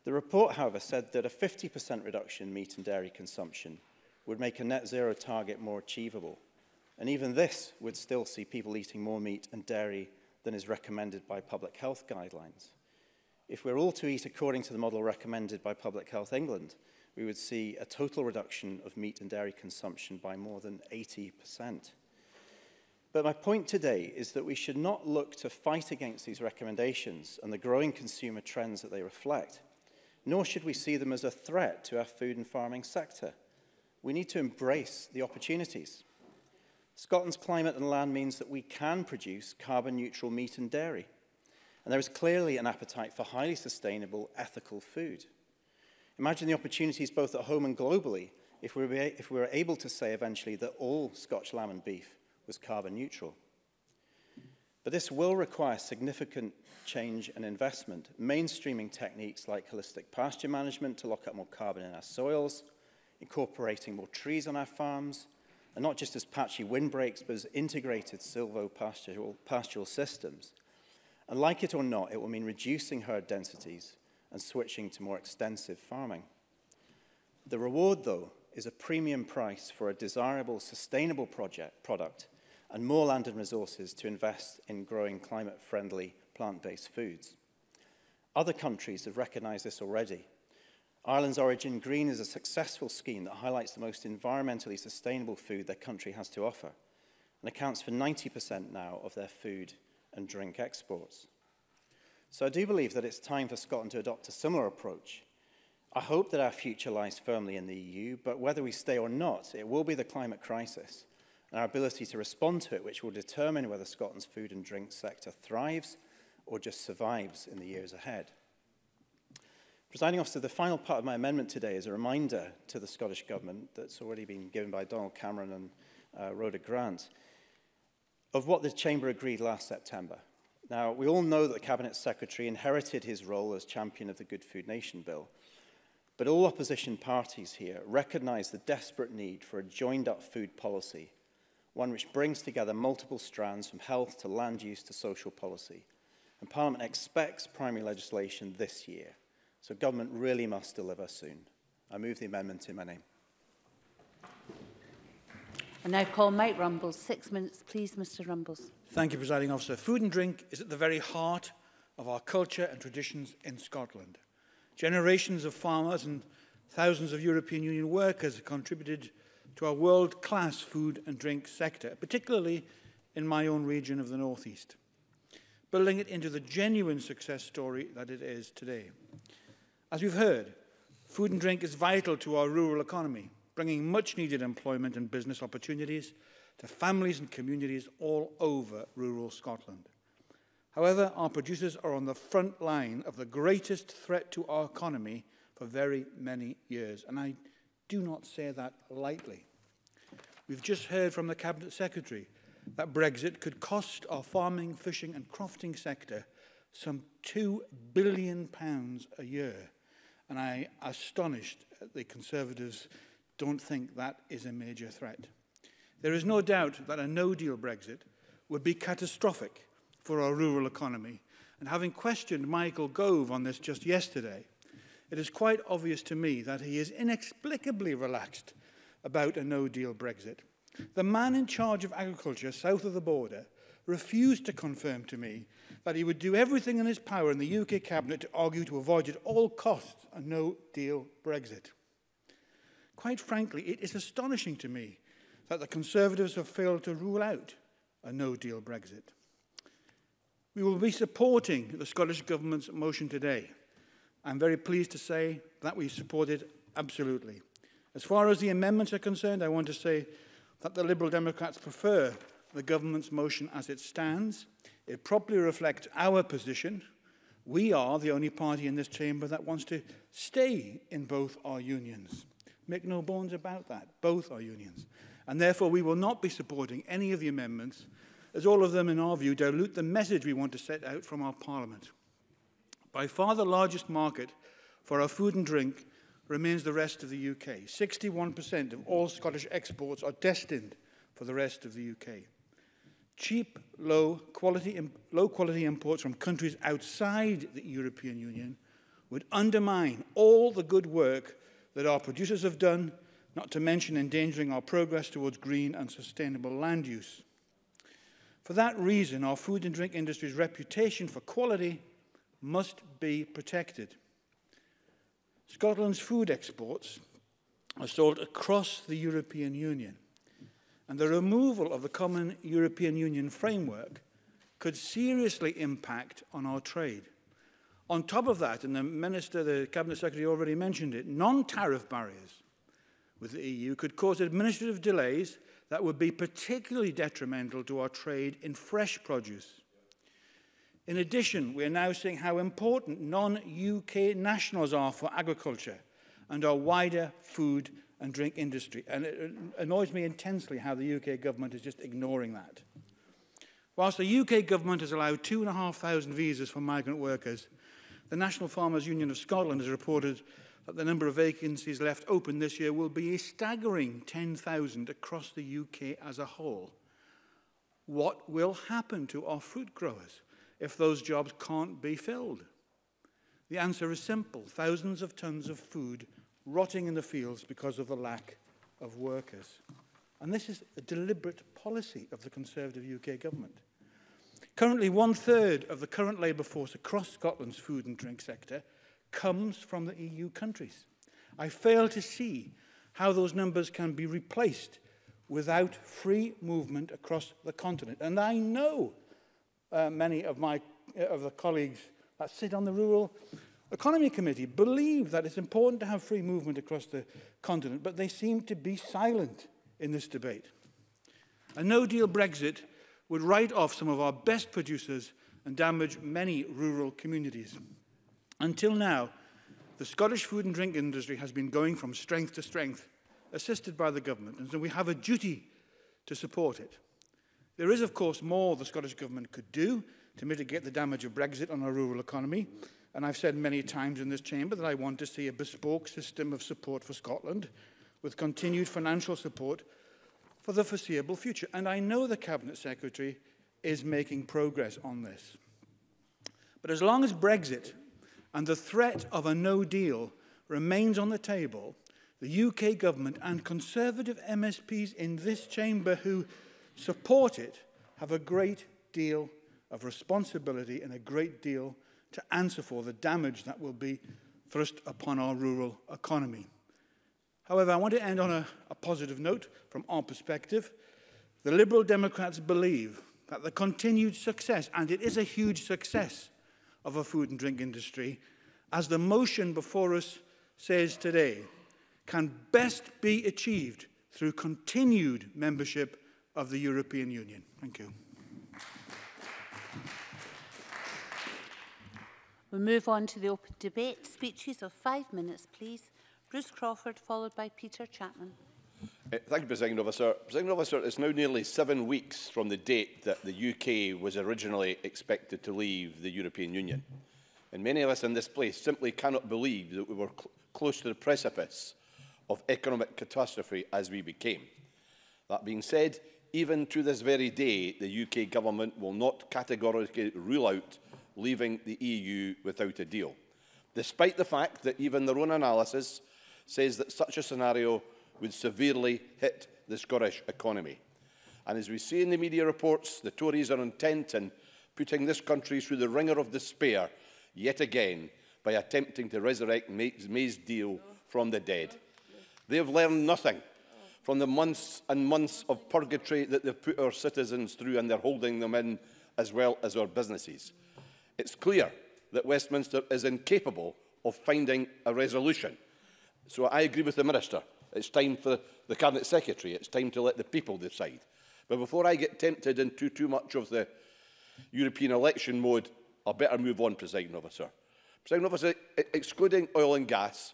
The report, however, said that a 50% reduction in meat and dairy consumption would make a net zero target more achievable. And even this would still see people eating more meat and dairy than is recommended by public health guidelines. If we're all to eat according to the model recommended by Public Health England, we would see a total reduction of meat and dairy consumption by more than 80%. But my point today is that we should not look to fight against these recommendations and the growing consumer trends that they reflect – nor should we see them as a threat to our food and farming sector. We need to embrace the opportunities. Scotland's climate and land means that we can produce carbon neutral meat and dairy. And there is clearly an appetite for highly sustainable, ethical food. Imagine the opportunities both at home and globally if we were, if we were able to say eventually that all Scotch lamb and beef was carbon neutral. But this will require significant change and investment, mainstreaming techniques like holistic pasture management to lock up more carbon in our soils, incorporating more trees on our farms, and not just as patchy windbreaks, but as integrated silvopastural pasture systems. And like it or not, it will mean reducing herd densities and switching to more extensive farming. The reward, though, is a premium price for a desirable, sustainable project, product and more land and resources to invest in growing climate-friendly plant-based foods. Other countries have recognised this already. Ireland's Origin Green is a successful scheme that highlights the most environmentally sustainable food their country has to offer and accounts for 90% now of their food and drink exports. So I do believe that it's time for Scotland to adopt a similar approach. I hope that our future lies firmly in the EU, but whether we stay or not, it will be the climate crisis our ability to respond to it, which will determine whether Scotland's food and drink sector thrives or just survives in the years ahead. Presiding officer, the final part of my amendment today is a reminder to the Scottish Government that's already been given by Donald Cameron and uh, Rhoda Grant of what the Chamber agreed last September. Now, we all know that the Cabinet Secretary inherited his role as champion of the Good Food Nation Bill, but all opposition parties here recognise the desperate need for a joined-up food policy one which brings together multiple strands from health to land use to social policy. And Parliament expects primary legislation this year, so government really must deliver soon. I move the amendment in my name. I now call Mike Rumbles. Six minutes, please, Mr Rumbles. Thank you, Presiding Officer. Food and drink is at the very heart of our culture and traditions in Scotland. Generations of farmers and thousands of European Union workers have contributed to our world-class food and drink sector, particularly in my own region of the Northeast, building it into the genuine success story that it is today. As we've heard, food and drink is vital to our rural economy, bringing much-needed employment and business opportunities to families and communities all over rural Scotland. However, our producers are on the front line of the greatest threat to our economy for very many years, and I do not say that lightly. We've just heard from the Cabinet Secretary that Brexit could cost our farming, fishing and crofting sector some £2 billion a year. And I am astonished the Conservatives don't think that is a major threat. There is no doubt that a no-deal Brexit would be catastrophic for our rural economy. And having questioned Michael Gove on this just yesterday, it is quite obvious to me that he is inexplicably relaxed about a no-deal Brexit. The man in charge of agriculture south of the border refused to confirm to me that he would do everything in his power in the UK cabinet to argue to avoid at all costs a no-deal Brexit. Quite frankly, it is astonishing to me that the Conservatives have failed to rule out a no-deal Brexit. We will be supporting the Scottish Government's motion today – I'm very pleased to say that we supported absolutely. As far as the amendments are concerned, I want to say that the Liberal Democrats prefer the government's motion as it stands. It properly reflects our position. We are the only party in this chamber that wants to stay in both our unions. Make no bones about that. Both our unions. And therefore, we will not be supporting any of the amendments, as all of them, in our view, dilute the message we want to set out from our Parliament. by far the largest market for our food and drink remains the rest of the UK. 61% of all Scottish exports are destined for the rest of the UK. Cheap, low quality, low quality imports from countries outside the European Union would undermine all the good work that our producers have done, not to mention endangering our progress towards green and sustainable land use. For that reason, our food and drink industry's reputation for quality must be protected. Scotland's food exports are sold across the European Union, and the removal of the common European Union framework could seriously impact on our trade. On top of that, and the Minister, the Cabinet Secretary already mentioned it, non-tariff barriers with the EU could cause administrative delays that would be particularly detrimental to our trade in fresh produce. In addition, we are now seeing how important non-UK nationals are for agriculture and our wider food and drink industry. And it annoys me intensely how the UK government is just ignoring that. Whilst the UK government has allowed 2,500 visas for migrant workers, the National Farmers Union of Scotland has reported that the number of vacancies left open this year will be a staggering 10,000 across the UK as a whole. What will happen to our fruit growers? if those jobs can't be filled? The answer is simple thousands of tons of food rotting in the fields because of the lack of workers. And this is a deliberate policy of the Conservative UK government. Currently, one third of the current labour force across Scotland's food and drink sector comes from the EU countries. I fail to see how those numbers can be replaced without free movement across the continent. And I know uh, many of my uh, of the colleagues that sit on the Rural Economy Committee believe that it's important to have free movement across the continent, but they seem to be silent in this debate. A no-deal Brexit would write off some of our best producers and damage many rural communities. Until now, the Scottish food and drink industry has been going from strength to strength, assisted by the government, and so we have a duty to support it. There is, of course, more the Scottish Government could do to mitigate the damage of Brexit on our rural economy. And I've said many times in this chamber that I want to see a bespoke system of support for Scotland with continued financial support for the foreseeable future. And I know the Cabinet Secretary is making progress on this. But as long as Brexit and the threat of a no deal remains on the table, the UK government and Conservative MSPs in this chamber who support it, have a great deal of responsibility and a great deal to answer for the damage that will be thrust upon our rural economy. However, I want to end on a, a positive note from our perspective. The Liberal Democrats believe that the continued success, and it is a huge success, of our food and drink industry, as the motion before us says today, can best be achieved through continued membership of the European Union. Thank you. We move on to the open debate. Speeches of five minutes, please. Bruce Crawford, followed by Peter Chapman. Uh, thank you, President Officer. President Officer, it's now nearly seven weeks from the date that the UK was originally expected to leave the European Union. And many of us in this place simply cannot believe that we were cl close to the precipice of economic catastrophe as we became. That being said, Even to this very day, the UK government will not categorically rule out leaving the EU without a deal, despite the fact that even their own analysis says that such a scenario would severely hit the Scottish economy. And as we see in the media reports, the Tories are intent in putting this country through the ringer of despair yet again by attempting to resurrect May's deal from the dead. They have learned nothing from the months and months of purgatory that they've put our citizens through and they're holding them in as well as our businesses. It's clear that Westminster is incapable of finding a resolution. So I agree with the Minister. It's time for the Cabinet Secretary. It's time to let the people decide. But before I get tempted into too much of the European election mode, I better move on, President Officer. President Officer, e-, excluding oil and gas,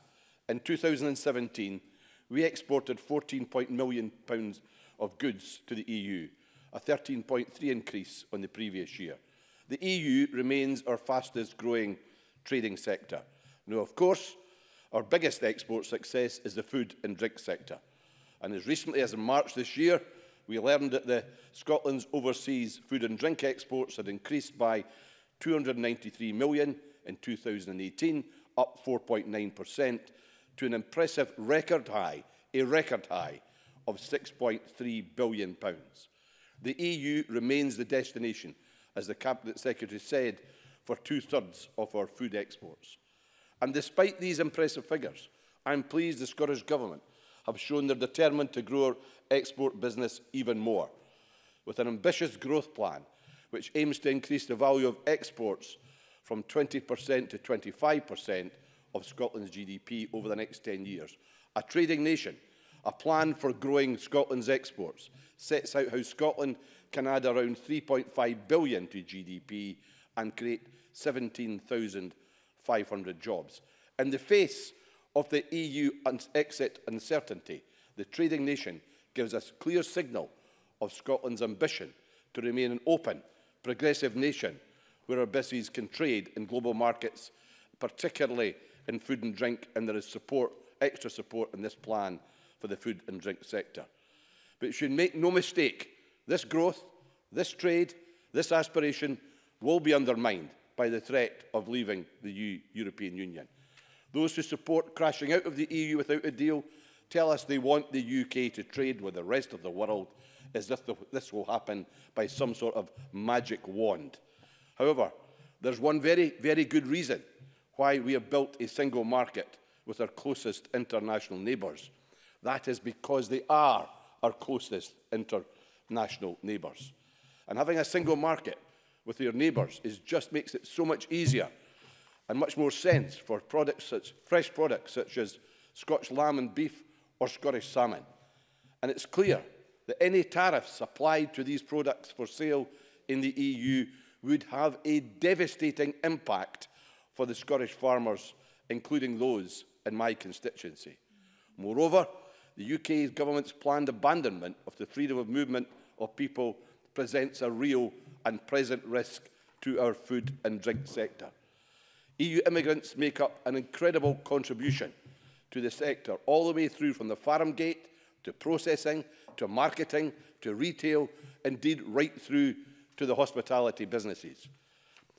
in 2017, we exported £14 million pounds of goods to the EU, a 13.3 increase on the previous year. The EU remains our fastest growing trading sector. Now, of course, our biggest export success is the food and drink sector. And as recently as in March this year, we learned that the Scotland's overseas food and drink exports had increased by 293 million in 2018, up 4.9 to an impressive record high, a record high, of £6.3 billion. Pounds. The EU remains the destination, as the Cabinet Secretary said, for two-thirds of our food exports. And despite these impressive figures, I'm pleased the Scottish Government have shown they're determined to grow our export business even more, with an ambitious growth plan which aims to increase the value of exports from 20% to 25% of Scotland's GDP over the next 10 years. A trading nation, a plan for growing Scotland's exports, sets out how Scotland can add around 3.5 billion to GDP and create 17,500 jobs. In the face of the EU exit uncertainty, the trading nation gives us clear signal of Scotland's ambition to remain an open, progressive nation where our businesses can trade in global markets, particularly in food and drink, and there is support, extra support in this plan for the food and drink sector. But you should make no mistake, this growth, this trade, this aspiration will be undermined by the threat of leaving the EU, European Union. Those who support crashing out of the EU without a deal tell us they want the UK to trade with the rest of the world as if this will happen by some sort of magic wand. However, there's one very, very good reason why we have built a single market with our closest international neighbours. That is because they are our closest international neighbours. And having a single market with your neighbours is just makes it so much easier and much more sense for products such, fresh products such as Scotch lamb and beef or Scottish salmon. And it's clear that any tariffs applied to these products for sale in the EU would have a devastating impact for the Scottish farmers, including those in my constituency. Moreover, the UK government's planned abandonment of the freedom of movement of people presents a real and present risk to our food and drink sector. EU immigrants make up an incredible contribution to the sector, all the way through from the farm gate to processing, to marketing, to retail, indeed right through to the hospitality businesses.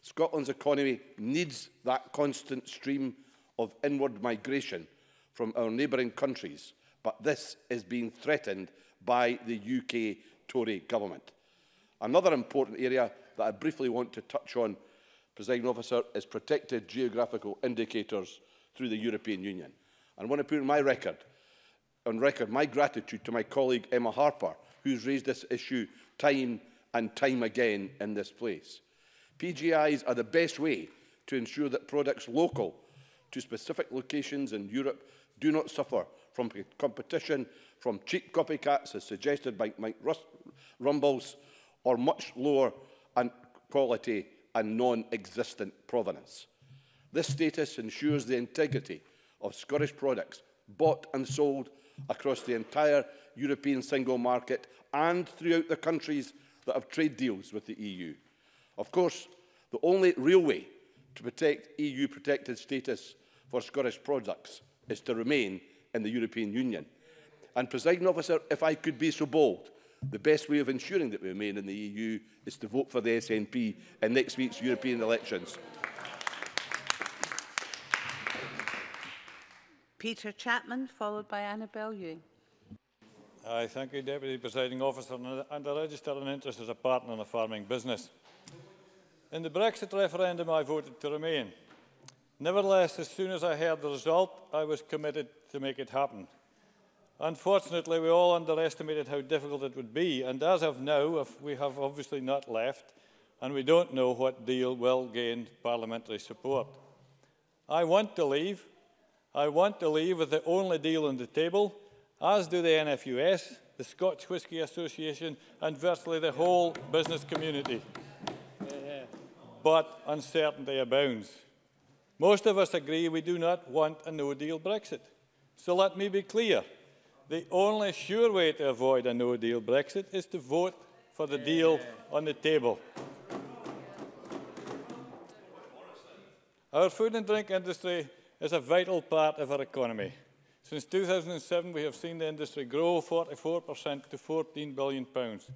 Scotland's economy needs that constant stream of inward migration from our neighbouring countries, but this is being threatened by the UK Tory government. Another important area that I briefly want to touch on, presiding officer, is protected geographical indicators through the European Union. And I want to put on my record, on record my gratitude to my colleague Emma Harper, who's raised this issue time and time again in this place. PGIs are the best way to ensure that products local to specific locations in Europe do not suffer from competition from cheap copycats, as suggested by Mike Rus Rumbles, or much lower and quality and non-existent provenance. This status ensures the integrity of Scottish products bought and sold across the entire European single market and throughout the countries that have trade deals with the EU. Of course, the only real way to protect EU protected status for Scottish products is to remain in the European Union. And, presiding officer, if I could be so bold, the best way of ensuring that we remain in the EU is to vote for the SNP in next week's European elections. Peter Chapman, followed by Annabel Ewing. I thank you, Deputy Presiding Officer. And the Register of Interest is a partner in the farming business. In the Brexit referendum, I voted to remain. Nevertheless, as soon as I heard the result, I was committed to make it happen. Unfortunately, we all underestimated how difficult it would be, and as of now, we have obviously not left, and we don't know what deal will gain parliamentary support. I want to leave. I want to leave with the only deal on the table, as do the NFUS, the Scotch Whisky Association, and virtually the whole business community but uncertainty abounds. Most of us agree we do not want a no deal Brexit. So let me be clear the only sure way to avoid a no deal Brexit is to vote for the deal on the table. Our food and drink industry is a vital part of our economy. Since 2007, we have seen the industry grow 44% to £14 billion. Pounds.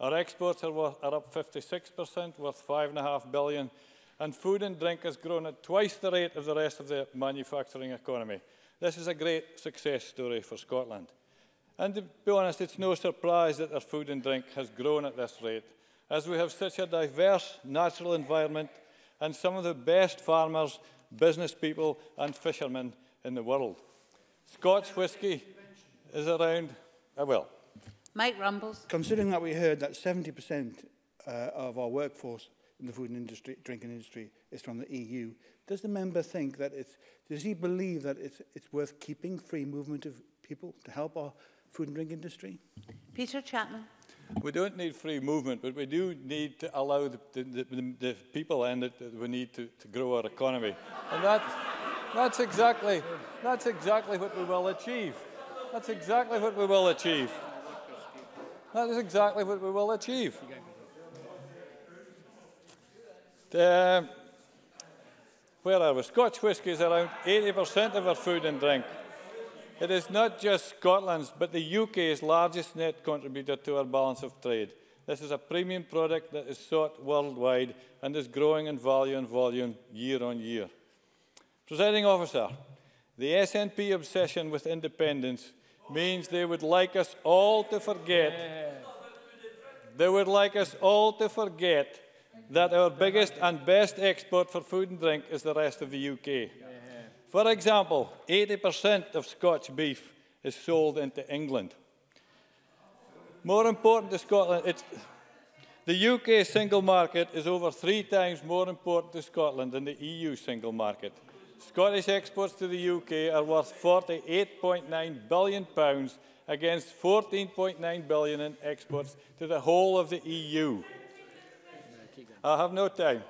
Our exports are, worth, are up 56%, worth 5.5 billion, and food and drink has grown at twice the rate of the rest of the manufacturing economy. This is a great success story for Scotland. And to be honest, it's no surprise that our food and drink has grown at this rate, as we have such a diverse natural environment and some of the best farmers, business people and fishermen in the world. Scotch whisky is around, uh, well, Mike Rumbles. Considering that we heard that 70% uh, of our workforce in the food and industry, drinking industry is from the EU, does the member think that it's, does he believe that it's, it's worth keeping free movement of people to help our food and drink industry? Peter Chapman. We don't need free movement, but we do need to allow the, the, the, the people and that we need to, to grow our economy. and that's, that's, exactly, that's exactly what we will achieve. That's exactly what we will achieve. That is exactly what we will achieve. Um, where are we? Scotch whisky is around 80% of our food and drink. It is not just Scotland's, but the UK's largest net contributor to our balance of trade. This is a premium product that is sought worldwide and is growing in value and volume year on year. Presiding officer, the SNP obsession with independence means they would like us all to forget. They would like us all to forget that our biggest and best export for food and drink is the rest of the UK. For example, 80% of Scotch beef is sold into England. More important to Scotland, it's, the UK single market is over three times more important to Scotland than the EU single market. Scottish exports to the UK are worth £48.9 billion pounds against £14.9 billion in exports to the whole of the EU. I have no time.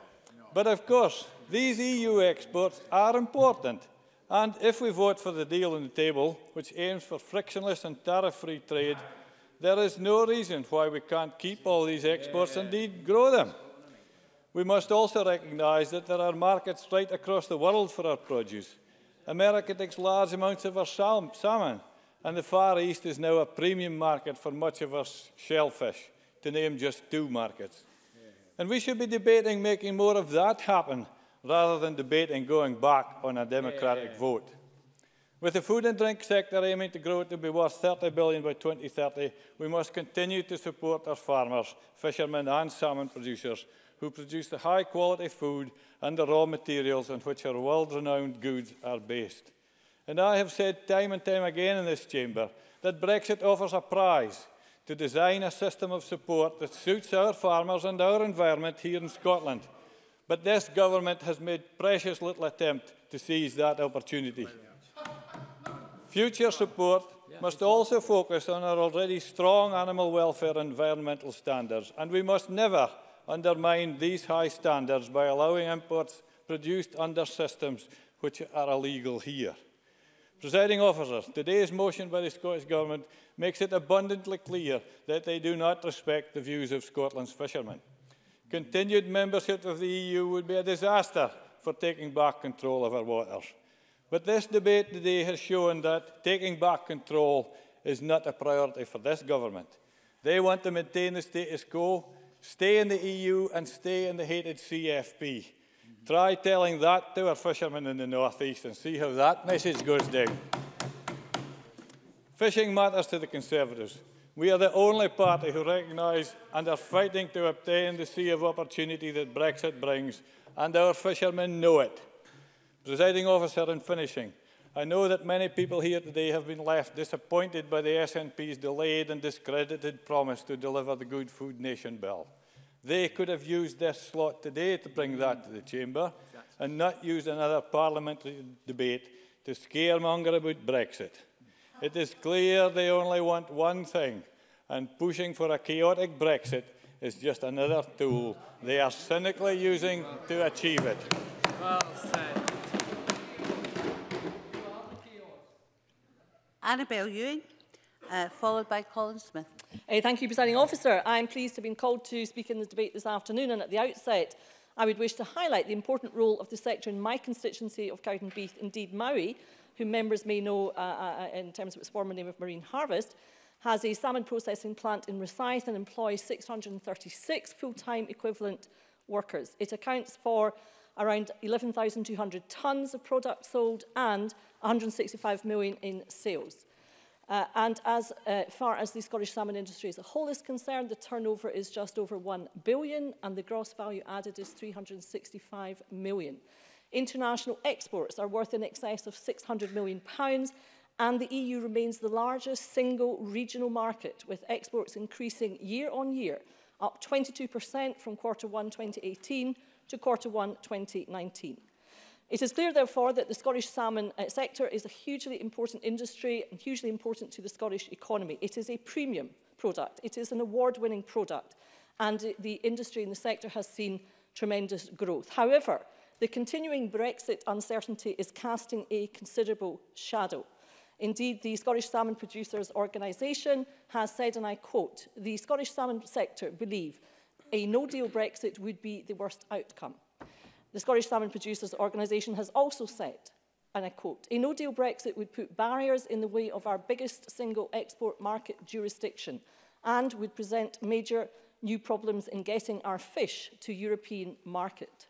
But of course, these EU exports are important. And if we vote for the deal on the table, which aims for frictionless and tariff-free trade, there is no reason why we can't keep all these exports, and indeed grow them. We must also recognise that there are markets right across the world for our produce. America takes large amounts of our sal salmon, and the Far East is now a premium market for much of our shellfish, to name just two markets. And we should be debating making more of that happen rather than debating going back on a democratic yeah. vote. With the food and drink sector aiming to grow to be worth 30 billion by 2030, we must continue to support our farmers, fishermen and salmon producers who produce the high quality food and the raw materials on which our world renowned goods are based. And I have said time and time again in this chamber that Brexit offers a prize to design a system of support that suits our farmers and our environment here in Scotland. But this government has made precious little attempt to seize that opportunity. Future support must also focus on our already strong animal welfare and environmental standards, and we must never undermine these high standards by allowing imports produced under systems which are illegal here. Presiding officer, today's motion by the Scottish Government makes it abundantly clear that they do not respect the views of Scotland's fishermen. Continued membership of the EU would be a disaster for taking back control of our waters. But this debate today has shown that taking back control is not a priority for this government. They want to maintain the status quo Stay in the EU and stay in the hated CFP. Mm -hmm. Try telling that to our fishermen in the northeast and see how that message goes down. Fishing matters to the Conservatives. We are the only party who recognise and are fighting to obtain the sea of opportunity that Brexit brings, and our fishermen know it. Presiding officer, in finishing, I know that many people here today have been left disappointed by the SNP's delayed and discredited promise to deliver the Good Food Nation bill. They could have used this slot today to bring that to the Chamber exactly. and not used another parliamentary debate to scaremonger about Brexit. It is clear they only want one thing, and pushing for a chaotic Brexit is just another tool they are cynically using to achieve it. Well said. Annabel Ewing, uh, followed by Colin Smith. Hey, thank you, Presiding Officer. I am pleased to have been called to speak in the debate this afternoon and at the outset I would wish to highlight the important role of the sector in my constituency of Cowdenbeath, indeed Maui, who members may know uh, uh, uh, in terms of its former name of Marine Harvest, has a salmon processing plant in Resyth and employs 636 full-time equivalent workers. It accounts for around 11,200 tonnes of product sold and 165 million in sales. Uh, and as uh, far as the Scottish salmon industry as a whole is concerned, the turnover is just over 1 billion and the gross value added is 365 million. International exports are worth in excess of 600 million pounds and the EU remains the largest single regional market with exports increasing year on year, up 22% from quarter 1 2018 to quarter 1 2019. It is clear, therefore, that the Scottish salmon uh, sector is a hugely important industry and hugely important to the Scottish economy. It is a premium product. It is an award-winning product. And the industry and the sector has seen tremendous growth. However, the continuing Brexit uncertainty is casting a considerable shadow. Indeed, the Scottish Salmon Producers Organisation has said, and I quote, the Scottish salmon sector believe a no-deal Brexit would be the worst outcome. The Scottish Salmon Producers Organisation has also said, and I quote, a no-deal Brexit would put barriers in the way of our biggest single export market jurisdiction and would present major new problems in getting our fish to European market.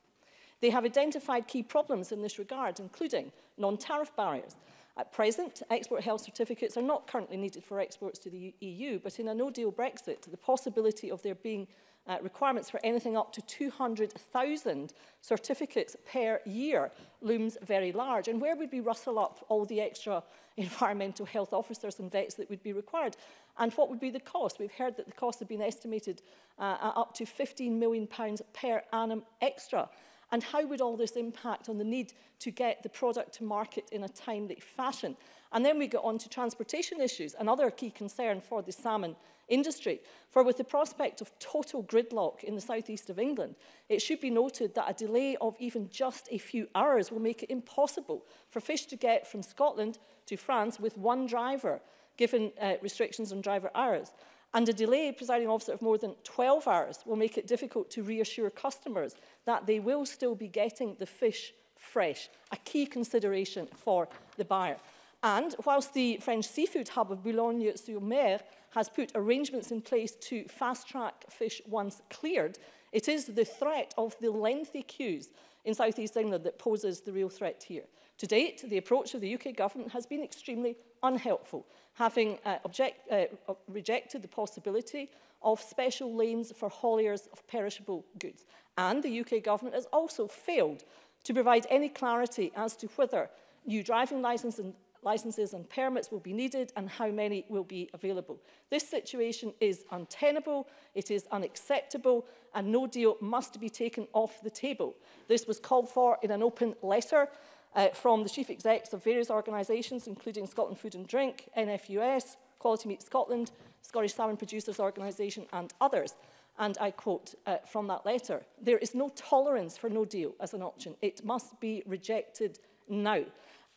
They have identified key problems in this regard, including non-tariff barriers. At present, export health certificates are not currently needed for exports to the EU, e but in a no-deal Brexit, the possibility of there being uh, requirements for anything up to 200,000 certificates per year looms very large. And where would we rustle up all the extra environmental health officers and vets that would be required? And what would be the cost? We've heard that the cost had been estimated uh, at uh, up to 15 million pounds per annum extra. And how would all this impact on the need to get the product to market in a timely fashion? And then we get on to transportation issues, another key concern for the salmon industry. For with the prospect of total gridlock in the southeast of England, it should be noted that a delay of even just a few hours will make it impossible for fish to get from Scotland to France with one driver, given uh, restrictions on driver hours. And a delay, presiding officer, of more than 12 hours will make it difficult to reassure customers that they will still be getting the fish fresh, a key consideration for the buyer. And whilst the French seafood hub of Boulogne-sur-Mer has put arrangements in place to fast-track fish once cleared, it is the threat of the lengthy queues in South East England that poses the real threat here. To date, the approach of the UK government has been extremely unhelpful, having uh, object, uh, rejected the possibility of special lanes for hauliers of perishable goods. And the UK government has also failed to provide any clarity as to whether new driving licences. and licenses and permits will be needed and how many will be available. This situation is untenable, it is unacceptable and no deal must be taken off the table. This was called for in an open letter uh, from the chief execs of various organisations including Scotland Food and Drink, NFUS, Quality Meat Scotland, Scottish Salmon Producers Organisation and others. And I quote uh, from that letter, there is no tolerance for no deal as an option. It must be rejected now.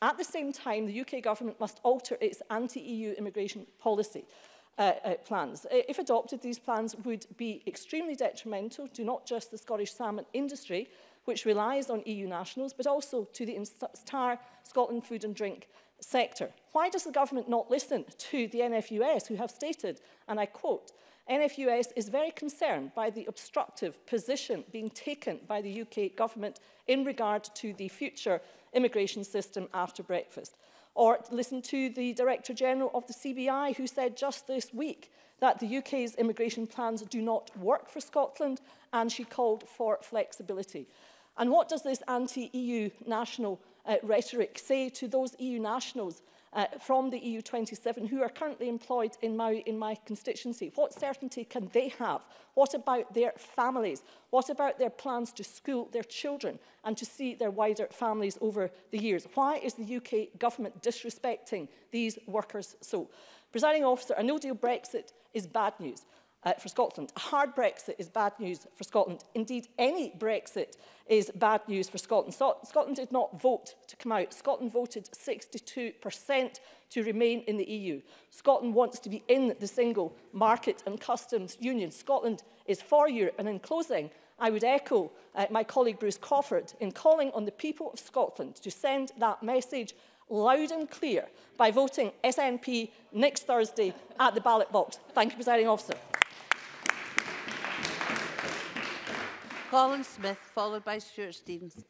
At the same time, the UK government must alter its anti-EU immigration policy. Uh, uh, plans. If adopted, these plans would be extremely detrimental to not just the Scottish salmon industry, which relies on EU nationals, but also to the entire Scotland food and drink sector. Why does the government not listen to the NFUS, who have stated, and I quote, NFUS is very concerned by the obstructive position being taken by the UK government in regard to the future immigration system after breakfast. Or listen to the Director General of the CBI who said just this week that the UK's immigration plans do not work for Scotland and she called for flexibility. And what does this anti-EU national uh, rhetoric say to those EU nationals uh, from the EU27 who are currently employed in Maui in my constituency? What certainty can they have? What about their families? What about their plans to school their children and to see their wider families over the years? Why is the UK government disrespecting these workers so? Presiding officer, a no-deal Brexit is bad news uh, for Scotland. A hard Brexit is bad news for Scotland. Indeed, any Brexit is bad news for Scotland. So Scotland did not vote to come out. Scotland voted 62% to remain in the EU. Scotland wants to be in the single market and customs union. Scotland is for Europe. And in closing, I would echo uh, my colleague Bruce Crawford in calling on the people of Scotland to send that message loud and clear by voting SNP next Thursday at the ballot box. Thank you, presiding officer. Colin Smith, followed by Stuart Stevens.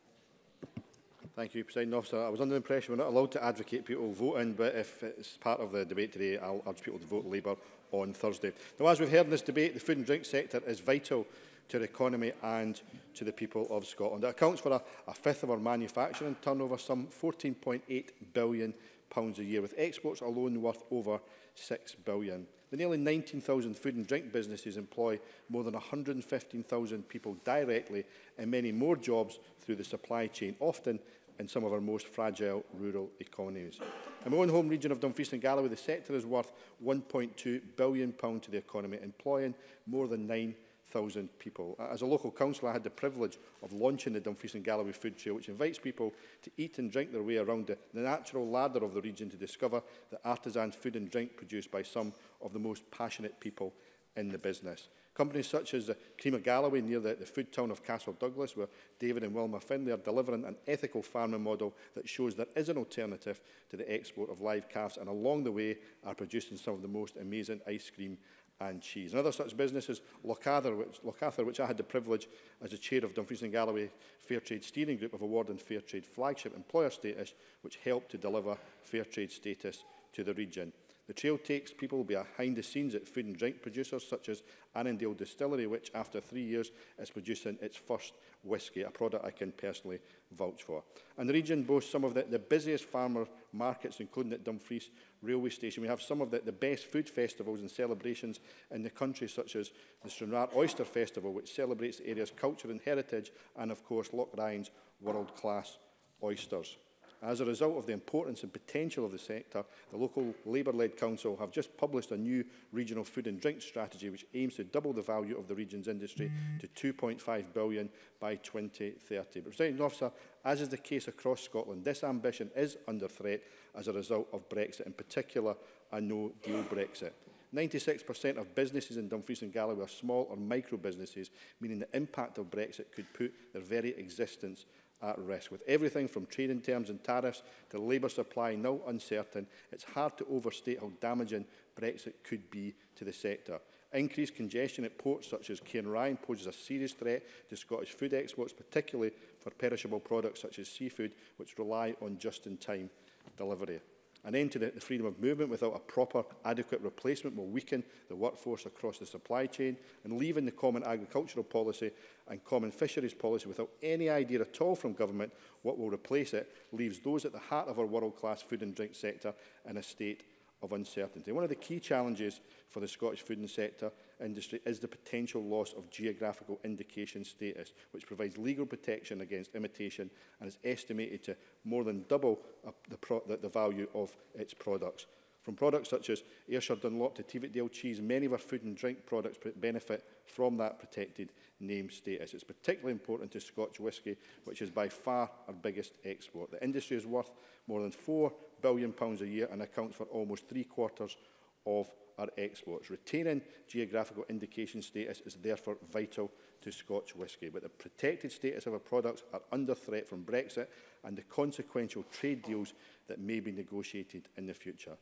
Thank you, President Officer. I was under the impression we're not allowed to advocate people vote in, but if it's part of the debate today, I'll urge people to vote Labour on Thursday. Now, as we've heard in this debate, the food and drink sector is vital to the economy and to the people of Scotland. It accounts for a, a fifth of our manufacturing turnover, some £14.8 billion a year, with exports alone worth over £6 billion. The nearly 19,000 food and drink businesses employ more than 115,000 people directly and many more jobs through the supply chain, often in some of our most fragile rural economies. In my own home region of Dumfries and Galloway, the sector is worth £1.2 billion to the economy, employing more than 9 1,000 people. As a local councillor, I had the privilege of launching the Dumfries and Galloway Food Trail, which invites people to eat and drink their way around the, the natural ladder of the region to discover the artisan food and drink produced by some of the most passionate people in the business. Companies such as the uh, Cream of Galloway near the, the food town of Castle Douglas, where David and Wilma Finley are delivering an ethical farming model that shows there is an alternative to the export of live calves and along the way are producing some of the most amazing ice cream and cheese. Another such business is Lochaber, which, Lochaber, which I had the privilege as the chair of Dumfries and Galloway Fair Trade Steering Group of awarding fair trade flagship employer status, which helped to deliver fair trade status to the region. The trail takes people behind the scenes at food and drink producers such as Annandale Distillery, which after three years is producing its first whisky, a product I can personally vouch for. And the region boasts some of the, the busiest farmer markets, including at Dumfries Railway Station. We have some of the, the best food festivals and celebrations in the country, such as the Stranraer Oyster Festival, which celebrates the area's culture and heritage, and of course Loch Ryan's world-class oysters. As a result of the importance and potential of the sector, the local Labour-led Council have just published a new regional food and drink strategy which aims to double the value of the region's industry to 2.5 billion by 2030. But, Officer, as is the case across Scotland, this ambition is under threat as a result of Brexit, in particular a no-deal Brexit. 96% of businesses in Dumfries and Galloway are small or micro businesses, meaning the impact of Brexit could put their very existence at risk. With everything from trading terms and tariffs to labour supply now uncertain, it's hard to overstate how damaging Brexit could be to the sector. Increased congestion at ports such as Ryan poses a serious threat to Scottish food exports, particularly for perishable products such as seafood, which rely on just-in-time delivery. An end to the, freedom of movement without a proper, adequate replacement will weaken the workforce across the supply chain and leaving the common agricultural policy and common fisheries policy without any idea at all from government what will replace it leaves those at the heart of our world-class food and drink sector in a state of uncertainty. One of the key challenges for the Scottish food and sector industry is the potential loss of geographical indication status, which provides legal protection against imitation and is estimated to more than double uh, the, the value of its products. From products such as Ayrshire Dunlop to Teviotdale cheese, many of our food and drink products benefit from that protected name status. It's particularly important to Scotch whisky, which is by far our biggest export. The industry is worth more than 4 billion pounds a year and accounts for almost three quarters of our exports. Retaining geographical indication status is therefore vital to Scotch whisky, but the protected status of our products are under threat from Brexit and the consequential trade deals that may be negotiated in the future.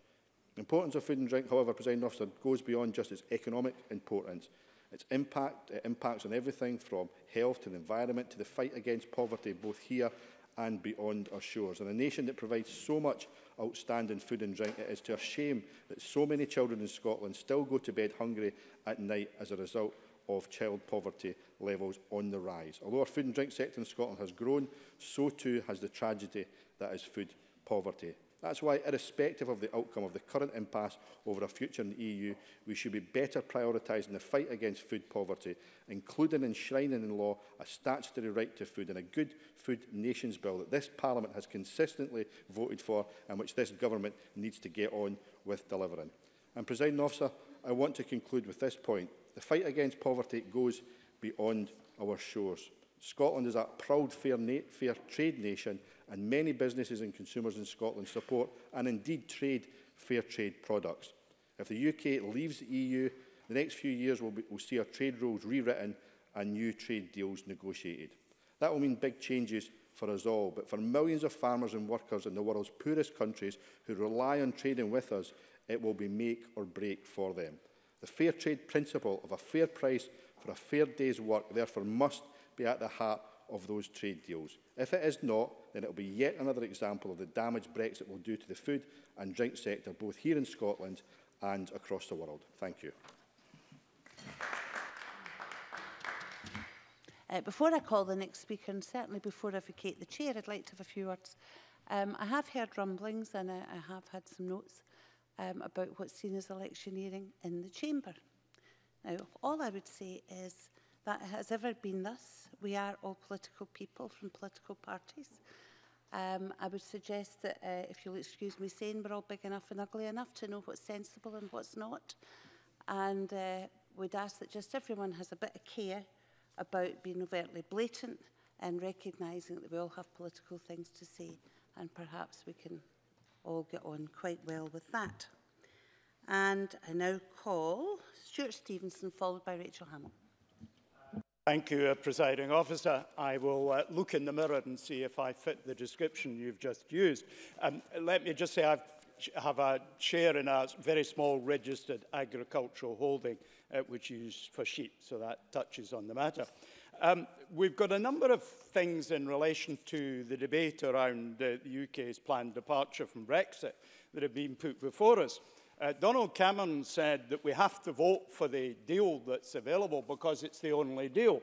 The importance of food and drink, however, President Officer, goes beyond just its economic importance. Its impact it impacts on everything from health to the environment to the fight against poverty, both here and beyond our shores. And a nation that provides so much outstanding food and drink, it is to our shame that so many children in Scotland still go to bed hungry at night as a result of child poverty levels on the rise. Although our food and drink sector in Scotland has grown, so too has the tragedy that is food poverty. That's why, irrespective of the outcome of the current impasse over a future in the EU, we should be better prioritising the fight against food poverty, including enshrining in law a statutory right to food and a good food nations bill that this Parliament has consistently voted for and which this government needs to get on with delivering. And, President Officer, I want to conclude with this point. The fight against poverty goes beyond our shores. Scotland is a proud fair, fair trade nation and many businesses and consumers in Scotland support and indeed trade fair trade products. If the UK leaves the EU, the next few years will, we'll see our trade rules rewritten and new trade deals negotiated. That will mean big changes for us all, but for millions of farmers and workers in the world's poorest countries who rely on trading with us, it will be make or break for them. The fair trade principle of a fair price for a fair day's work therefore must be at the heart of those trade deals. If it is not, then it will be yet another example of the damage Brexit will do to the food and drink sector, both here in Scotland and across the world. Thank you. Uh, before I call the next speaker, and certainly before I vacate the chair, I'd like to have a few words. Um, I have heard rumblings and I, I have had some notes um, about what's seen as electioneering in the chamber. Now, all I would say is that has ever been thus. We are all political people from political parties. Um, I would suggest that, uh, if you'll excuse me saying, we're all big enough and ugly enough to know what's sensible and what's not. And uh, we'd ask that just everyone has a bit of care about being overtly blatant and recognising that we all have political things to say. And perhaps we can all get on quite well with that. And I now call Stuart Stevenson, followed by Rachel Hamill. Thank you, uh, Presiding Officer. I will uh, look in the mirror and see if I fit the description you've just used. Um, let me just say I have a share in a very small registered agricultural holding uh, which is for sheep, so that touches on the matter. Um, we've got a number of things in relation to the debate around uh, the UK's planned departure from Brexit that have been put before us. Uh, Donald Cameron said that we have to vote for the deal that's available because it's the only deal.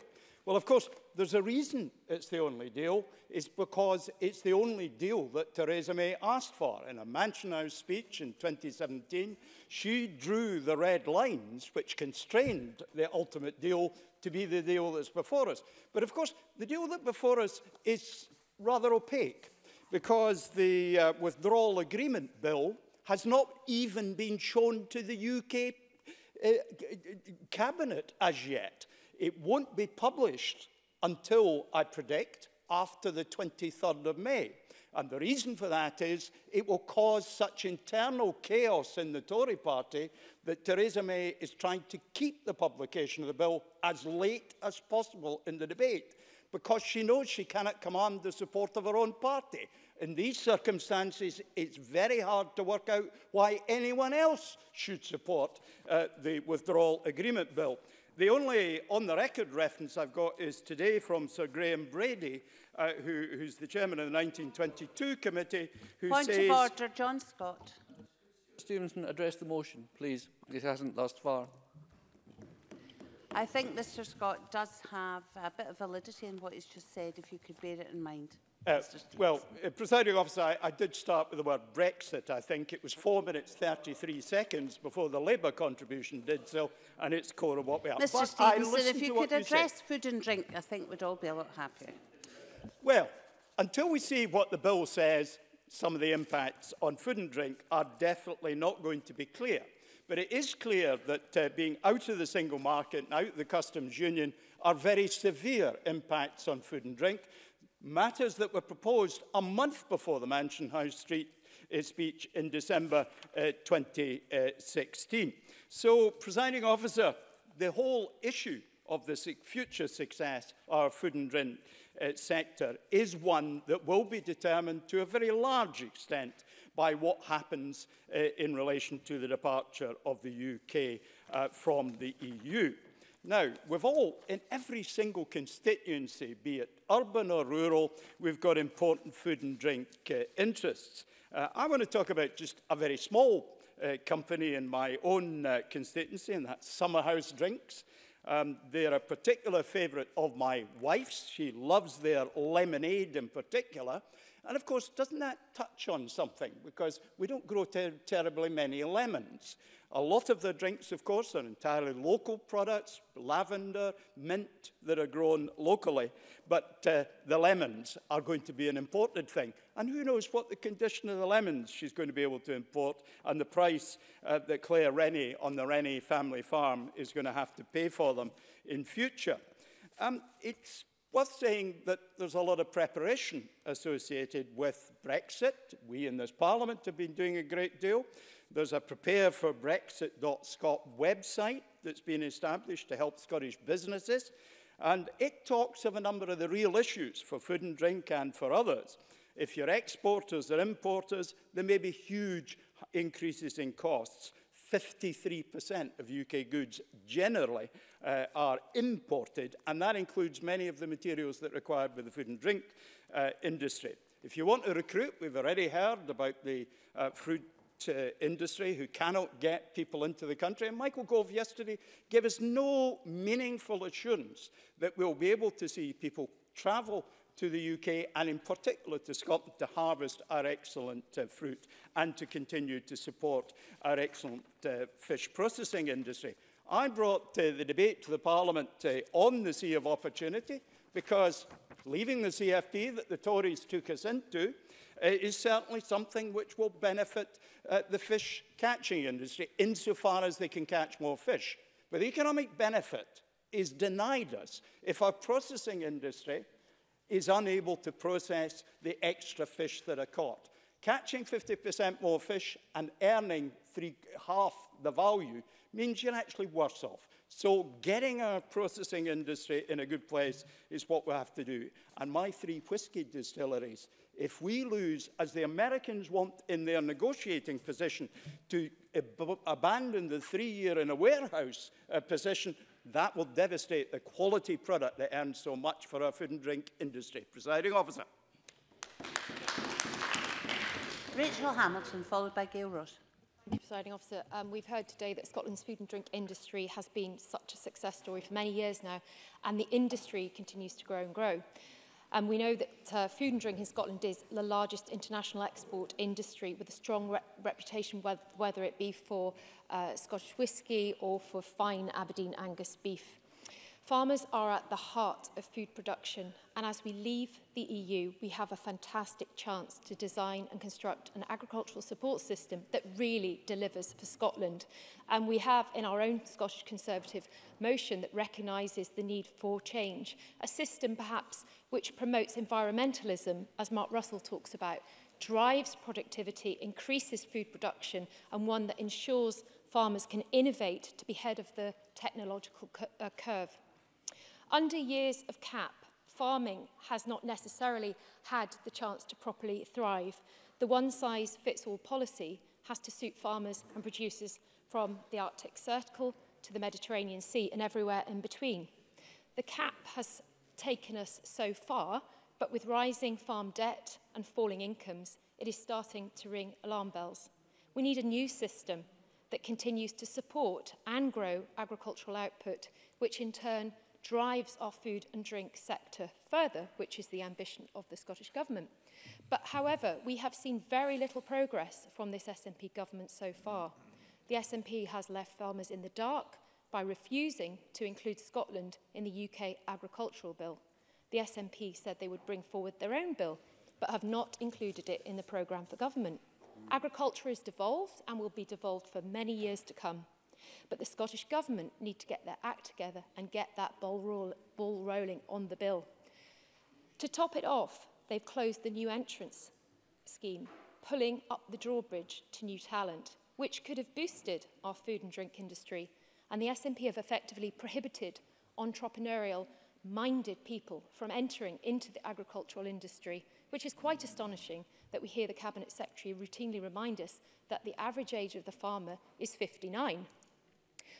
Well, of course, there's a reason it's the only deal. It's because it's the only deal that Theresa May asked for. In a Mansion House speech in 2017, she drew the red lines which constrained the ultimate deal to be the deal that's before us. But of course, the deal that before us is rather opaque because the uh, withdrawal agreement bill has not even been shown to the UK uh, cabinet as yet. It won't be published until, I predict, after the 23rd of May. And the reason for that is it will cause such internal chaos in the Tory party that Theresa May is trying to keep the publication of the bill as late as possible in the debate because she knows she cannot command the support of her own party. In these circumstances, it's very hard to work out why anyone else should support uh, the withdrawal agreement bill. The only on-the-record reference I've got is today from Sir Graham Brady, uh, who, who's the chairman of the 1922 committee, who Point says... Point of order, John Scott. Stevenson, address the motion, please. It hasn't thus far. I think Mr Scott does have a bit of validity in what he's just said, if you could bear it in mind. Uh, well, uh, presiding officer, I, I did start with the word Brexit. I think it was 4 minutes 33 seconds before the Labour contribution did so, and it's core of what we are. Mr but Stevenson, if you could address you food and drink, I think we'd all be a lot happier. Well, until we see what the bill says, some of the impacts on food and drink are definitely not going to be clear. But it is clear that uh, being out of the single market and out of the customs union are very severe impacts on food and drink matters that were proposed a month before the Mansion House Street uh, speech in December uh, eh, 2016. So, presiding officer, the whole issue of the future success of our food and drink uh, sector is one that will be determined to a very large extent by what happens uh, in relation to the departure of the UK uh, from the EU. Now, we've all, in every single constituency, be it urban or rural, we've got important food and drink uh, interests. Uh, I want to talk about just a very small uh, company in my own uh, constituency, and that's Summerhouse Drinks. Um, they're a particular favourite of my wife's. She loves their lemonade in particular. And of course, doesn't that touch on something? Because we don't grow ter terribly many lemons. A lot of the drinks, of course, are entirely local products, lavender, mint that are grown locally. But uh, the lemons are going to be an imported thing. And who knows what the condition of the lemons she's going to be able to import and the price uh, that Claire Rennie on the Rennie family farm is going to have to pay for them in future. Um, it's Worth saying that there's a lot of preparation associated with Brexit. We in this Parliament have been doing a great deal. There's a prepare for Brexit.scot website that's been established to help Scottish businesses. And it talks of a number of the real issues for food and drink and for others. If you're exporters or importers, there may be huge increases in costs. 53% of UK goods generally uh, are imported, and that includes many of the materials that are required by the food and drink uh, industry. If you want to recruit, we've already heard about the uh, fruit to uh, industry who cannot get people into the country. And Michael Gove yesterday gave us no meaningful assurance that we'll be able to see people travel to the UK and in particular to Scotland to harvest our excellent uh, fruit and to continue to support our excellent uh, fish processing industry. I brought uh, the debate to the Parliament uh, on the Sea of Opportunity because leaving the CFP that the Tories took us into uh, is certainly something which will benefit uh, the fish catching industry insofar as they can catch more fish. But the economic benefit is denied us if our processing industry is unable to process the extra fish that are caught. Catching 50% more fish and earning three, half the value means you're actually worse off. So getting our processing industry in a good place is what we have to do. And my three whiskey distilleries, if we lose, as the Americans want in their negotiating position, to ab abandon the three-year in a warehouse uh, position, that will devastate the quality product that earns so much for our food and drink industry. Presiding officer. Rachel Hamilton, followed by Gail Ross. Presiding officer, um, we've heard today that Scotland's food and drink industry has been such a success story for many years now, and the industry continues to grow and grow. And um, we know that uh, food and drink in Scotland is the largest international export industry with a strong re reputation, whether, whether it be for uh, Scottish whisky or for fine Aberdeen Angus beef Farmers are at the heart of food production, and as we leave the EU, we have a fantastic chance to design and construct an agricultural support system that really delivers for Scotland. And we have in our own Scottish Conservative motion that recognises the need for change, a system perhaps which promotes environmentalism, as Mark Russell talks about, drives productivity, increases food production, and one that ensures farmers can innovate to be ahead of the technological uh, curve. Under years of cap, farming has not necessarily had the chance to properly thrive. The one-size-fits-all policy has to suit farmers and producers from the Arctic Circle to the Mediterranean Sea and everywhere in between. The cap has taken us so far, but with rising farm debt and falling incomes, it is starting to ring alarm bells. We need a new system that continues to support and grow agricultural output, which in turn drives our food and drink sector further, which is the ambition of the Scottish Government. But however, we have seen very little progress from this SNP government so far. The SNP has left farmers in the dark by refusing to include Scotland in the UK agricultural bill. The SNP said they would bring forward their own bill, but have not included it in the programme for government. Agriculture is devolved and will be devolved for many years to come. But the Scottish Government need to get their act together and get that ball, roll, ball rolling on the bill. To top it off, they've closed the new entrance scheme, pulling up the drawbridge to new talent, which could have boosted our food and drink industry. And the SNP have effectively prohibited entrepreneurial minded people from entering into the agricultural industry, which is quite astonishing that we hear the Cabinet Secretary routinely remind us that the average age of the farmer is 59.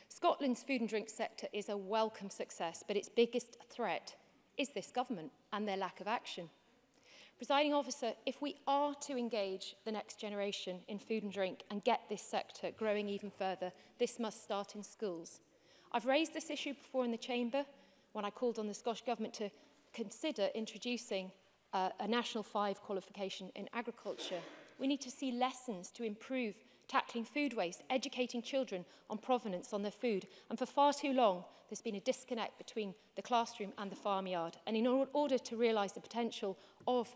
Scotland's food and drink sector is a welcome success, but its biggest threat is this government and their lack of action. Presiding officer, if we are to engage the next generation in food and drink and get this sector growing even further, this must start in schools. I've raised this issue before in the chamber when I called on the Scottish Government to consider introducing uh, a National 5 qualification in agriculture. We need to see lessons to improve tackling food waste, educating children on provenance on their food. And for far too long, there's been a disconnect between the classroom and the farmyard. And in order to realise the potential of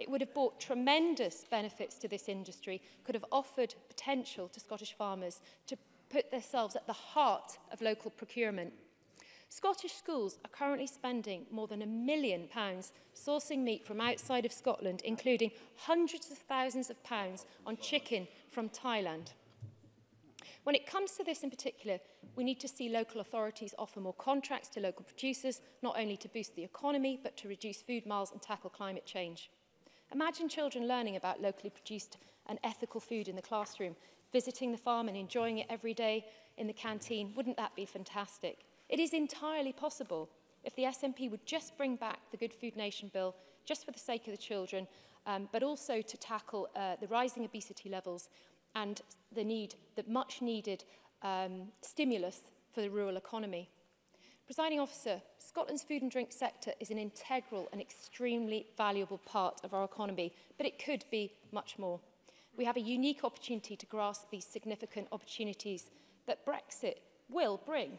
It would have brought tremendous benefits to this industry, could have offered potential to Scottish farmers to put themselves at the heart of local procurement. Scottish schools are currently spending more than a million pounds sourcing meat from outside of Scotland, including hundreds of thousands of pounds on chicken from Thailand. When it comes to this in particular, we need to see local authorities offer more contracts to local producers, not only to boost the economy, but to reduce food miles and tackle climate change. Imagine children learning about locally produced and ethical food in the classroom, visiting the farm and enjoying it every day in the canteen. Wouldn't that be fantastic? It is entirely possible if the SNP would just bring back the Good Food Nation bill just for the sake of the children um, but also to tackle uh, the rising obesity levels and the need, the much needed um, stimulus for the rural economy. Presiding officer, Scotland's food and drink sector is an integral and extremely valuable part of our economy, but it could be much more. We have a unique opportunity to grasp these significant opportunities that Brexit will bring.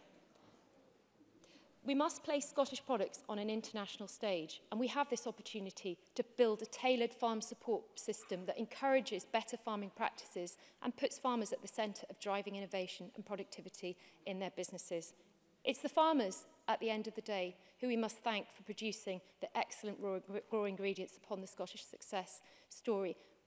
We must place Scottish products on an international stage, and we have this opportunity to build a tailored farm support system that encourages better farming practices and puts farmers at the centre of driving innovation and productivity in their businesses. It's the farmers, at the end of the day, who we must thank for producing the excellent raw, raw ingredients upon the Scottish success story.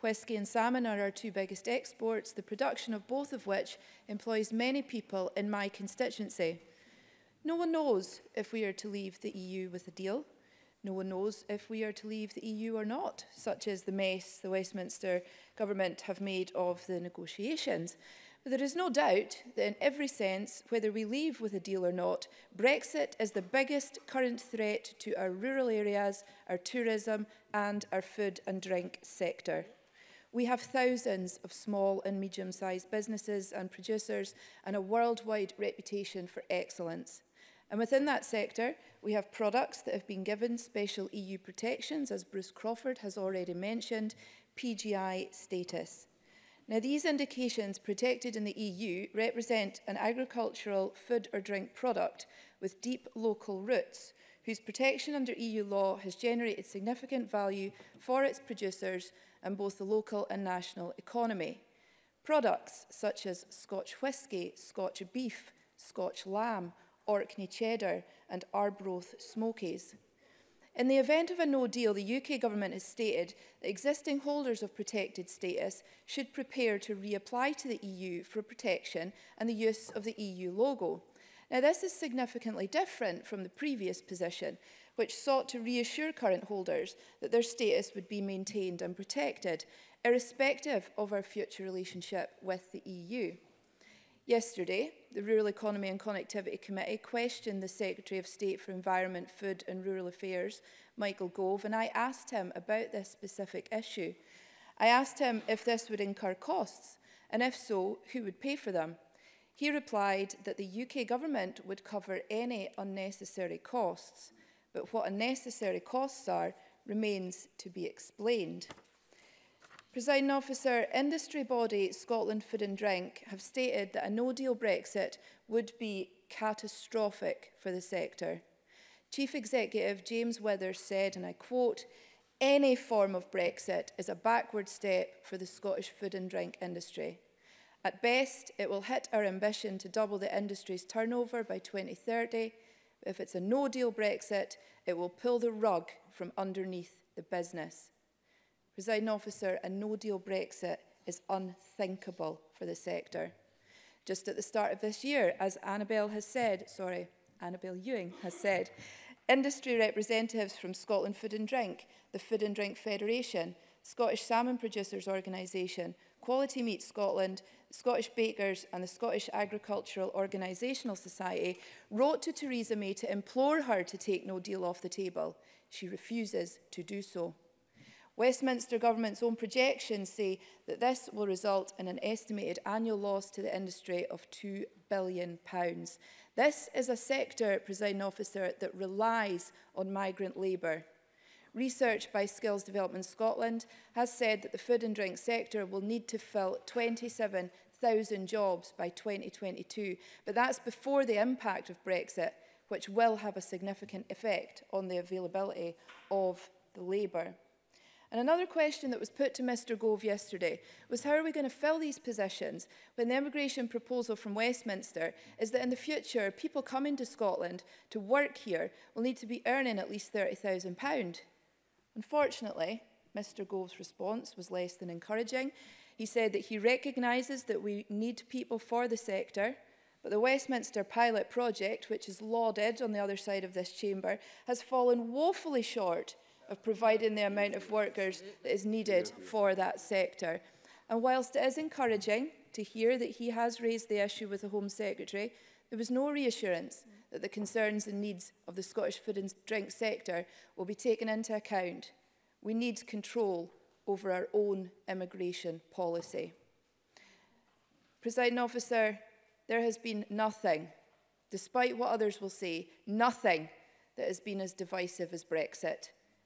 Whisky and salmon are our two biggest exports, the production of both of which employs many people in my constituency. No one knows if we are to leave the EU with a deal. No one knows if we are to leave the EU or not, such as the mess the Westminster government have made of the negotiations. But there is no doubt that in every sense, whether we leave with a deal or not, Brexit is the biggest current threat to our rural areas, our tourism and our food and drink sector. We have thousands of small and medium-sized businesses and producers and a worldwide reputation for excellence. And within that sector, we have products that have been given special EU protections, as Bruce Crawford has already mentioned, PGI status. Now, these indications protected in the EU represent an agricultural, food or drink product with deep local roots, whose protection under EU law has generated significant value for its producers and both the local and national economy. Products such as Scotch whisky, Scotch beef, Scotch lamb, Orkney cheddar and Arbroath smokies. In the event of a no deal, the UK government has stated that existing holders of protected status should prepare to reapply to the EU for protection and the use of the EU logo. Now, this is significantly different from the previous position, which sought to reassure current holders that their status would be maintained and protected, irrespective of our future relationship with the EU. Yesterday, the Rural Economy and Connectivity Committee questioned the Secretary of State for Environment, Food and Rural Affairs, Michael Gove, and I asked him about this specific issue. I asked him if this would incur costs, and if so, who would pay for them. He replied that the UK government would cover any unnecessary costs, but what unnecessary costs are remains to be explained. Presiding officer, industry body Scotland Food and Drink have stated that a no-deal Brexit would be catastrophic for the sector. Chief Executive James Withers said, and I quote, any form of Brexit is a backward step for the Scottish food and drink industry. At best, it will hit our ambition to double the industry's turnover by 2030. If it's a no-deal Brexit, it will pull the rug from underneath the business. Presiding officer, a no-deal Brexit is unthinkable for the sector. Just at the start of this year, as Annabel has said, sorry, Annabel Ewing has said, industry representatives from Scotland Food and Drink, the Food and Drink Federation, Scottish Salmon Producers Organisation, Quality Meat Scotland, Scottish Bakers and the Scottish Agricultural Organisational Society wrote to Theresa May to implore her to take no deal off the table. She refuses to do so. Westminster Government's own projections say that this will result in an estimated annual loss to the industry of £2 billion. This is a sector, presiding officer, that relies on migrant labour. Research by Skills Development Scotland has said that the food and drink sector will need to fill 27,000 jobs by 2022, but that's before the impact of Brexit, which will have a significant effect on the availability of the labour. And another question that was put to Mr Gove yesterday was how are we going to fill these positions when the immigration proposal from Westminster is that in the future people coming to Scotland to work here will need to be earning at least £30,000 Unfortunately, Mr Gove's response was less than encouraging. He said that he recognises that we need people for the sector, but the Westminster pilot project, which is lauded on the other side of this chamber, has fallen woefully short of providing the amount of workers that is needed for that sector. And whilst it is encouraging to hear that he has raised the issue with the Home Secretary, there was no reassurance that the concerns and needs of the Scottish food and drink sector will be taken into account. We need control over our own immigration policy. Presiding officer, there has been nothing, despite what others will say, nothing that has been as divisive as Brexit.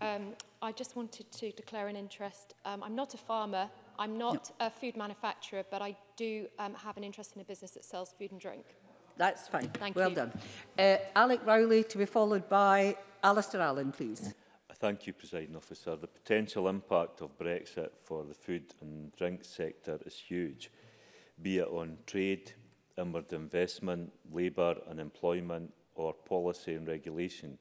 Um, I just wanted to declare an interest. Um, I'm not a farmer. I'm not no. a food manufacturer, but I do um, have an interest in a business that sells food and drink. That's fine. Thank well you. done. Uh, Alec Rowley to be followed by Alistair Allen, please. Thank you, Presiding Officer. The potential impact of Brexit for the food and drink sector is huge be it on trade, inward investment, labour and employment, or policy and regulation.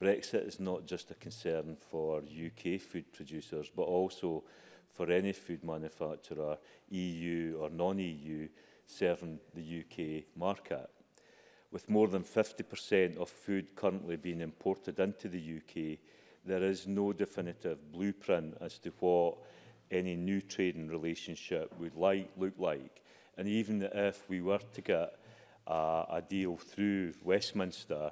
Brexit is not just a concern for UK food producers, but also for any food manufacturer, EU or non-EU, serving the UK market. With more than 50% of food currently being imported into the UK, there is no definitive blueprint as to what any new trading relationship would like, look like. And even if we were to get a, a deal through Westminster,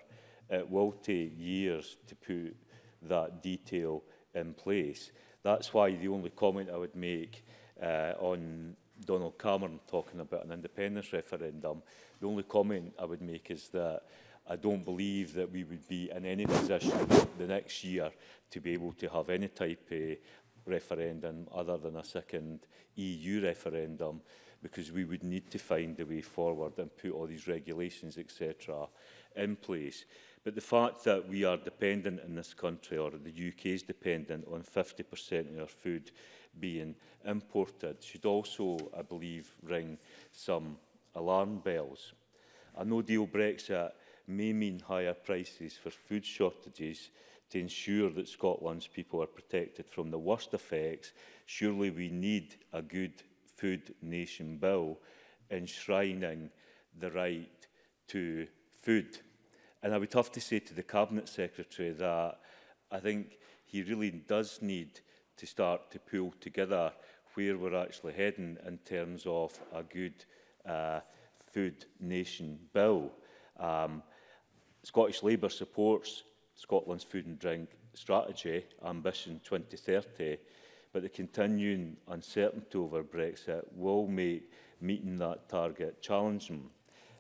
it will take years to put that detail in place. That's why the only comment I would make uh, on Donald Cameron talking about an independence referendum, the only comment I would make is that I don't believe that we would be in any position the next year to be able to have any type of referendum other than a second EU referendum because we would need to find a way forward and put all these regulations, etc., in place. But the fact that we are dependent in this country, or the UK is dependent on 50% of our food being imported, should also, I believe, ring some alarm bells. A no-deal Brexit may mean higher prices for food shortages to ensure that Scotland's people are protected from the worst effects. Surely we need a good Food Nation Bill enshrining the right to food. And I would have to say to the Cabinet Secretary that I think he really does need to start to pull together where we're actually heading in terms of a good uh, Food Nation Bill. Um, Scottish Labour supports Scotland's food and drink strategy, Ambition 2030, but the continuing uncertainty over Brexit will make meeting that target challenging.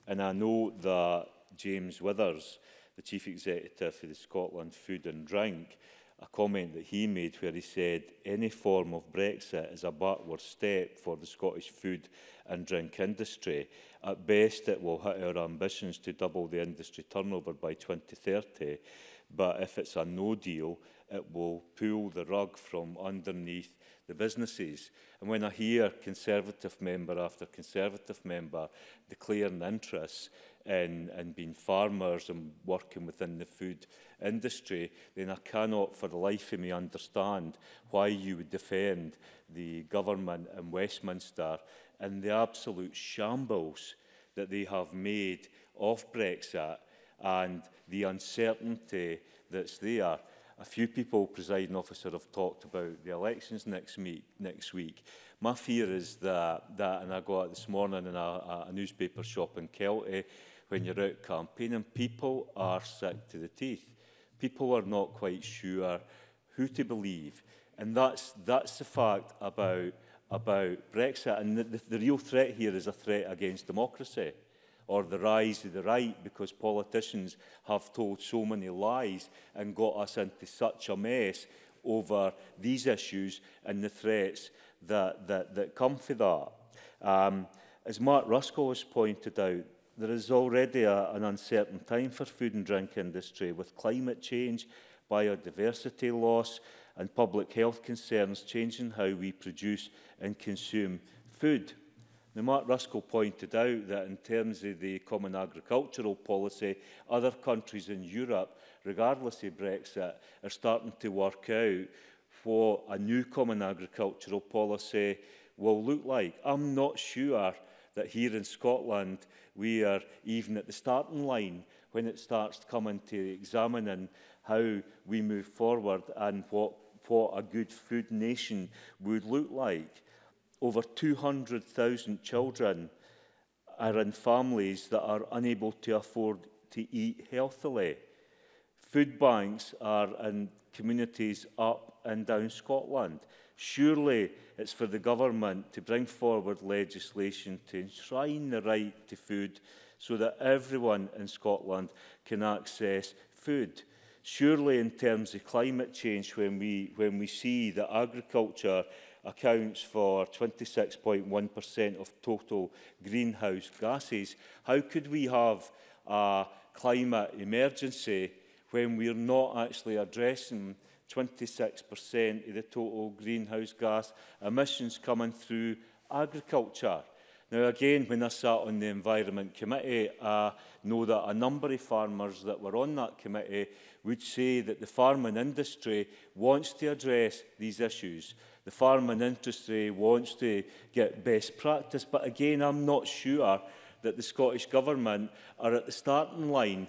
And I know that James Withers, the Chief Executive for the Scotland Food and Drink, a comment that he made where he said any form of Brexit is a backward step for the Scottish food and drink industry. At best, it will hit our ambitions to double the industry turnover by 2030, but if it's a no deal, it uh, will pull the rug from underneath the businesses. And when I hear Conservative member after Conservative member declaring interest in, in being farmers and working within the food industry, then I cannot for the life of me understand why you would defend the government in Westminster and the absolute shambles that they have made of Brexit and the uncertainty that's there a few people, presiding officer, have talked about the elections next week. Next week. My fear is that, that, and I got out this morning in a, a newspaper shop in Kelty, when you're out campaigning, people are sick to the teeth. People are not quite sure who to believe. And that's, that's the fact about, about Brexit. And the, the, the real threat here is a threat against democracy. or the rise of the right because politicians have told so many lies and got us into such a mess over these issues and the threats that, that, that come for that. Um, as Mark Ruskell has pointed out, there is already a, an uncertain time for food and drink industry with climate change, biodiversity loss and public health concerns changing how we produce and consume food. Now, Mark Ruskell pointed out that in terms of the common agricultural policy, other countries in Europe, regardless of Brexit, are starting to work out what a new common agricultural policy will look like. I'm not sure that here in Scotland we are even at the starting line when it starts coming to examining how we move forward and what, what a good food nation would look like. over 200,000 children are in families that are unable to afford to eat healthily. Food banks are in communities up and down Scotland. Surely it's for the government to bring forward legislation to enshrine the right to food so that everyone in Scotland can access food. Surely in terms of climate change, when we, when we see that agriculture accounts for 26.1% of total greenhouse gases. How could we have a climate emergency when we're not actually addressing 26% of the total greenhouse gas emissions coming through agriculture? Now, again, when I sat on the Environment Committee, I know that a number of farmers that were on that committee would say that the farming industry wants to address these issues. The farming industry wants to get best practice, but again, I'm not sure that the Scottish Government are at the starting line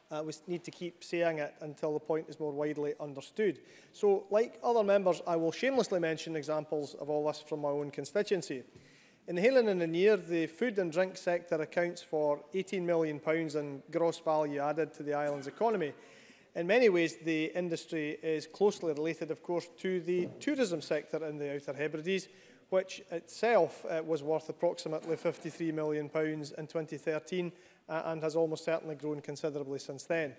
uh, we need to keep saying it until the point is more widely understood. So, like other members, I will shamelessly mention examples of all this from my own constituency. In the Helen and the Near, the food and drink sector accounts for £18 million in gross value added to the island's economy. In many ways, the industry is closely related, of course, to the tourism sector in the Outer Hebrides, which itself uh, was worth approximately £53 million pounds in 2013 uh, and has almost certainly grown considerably since then.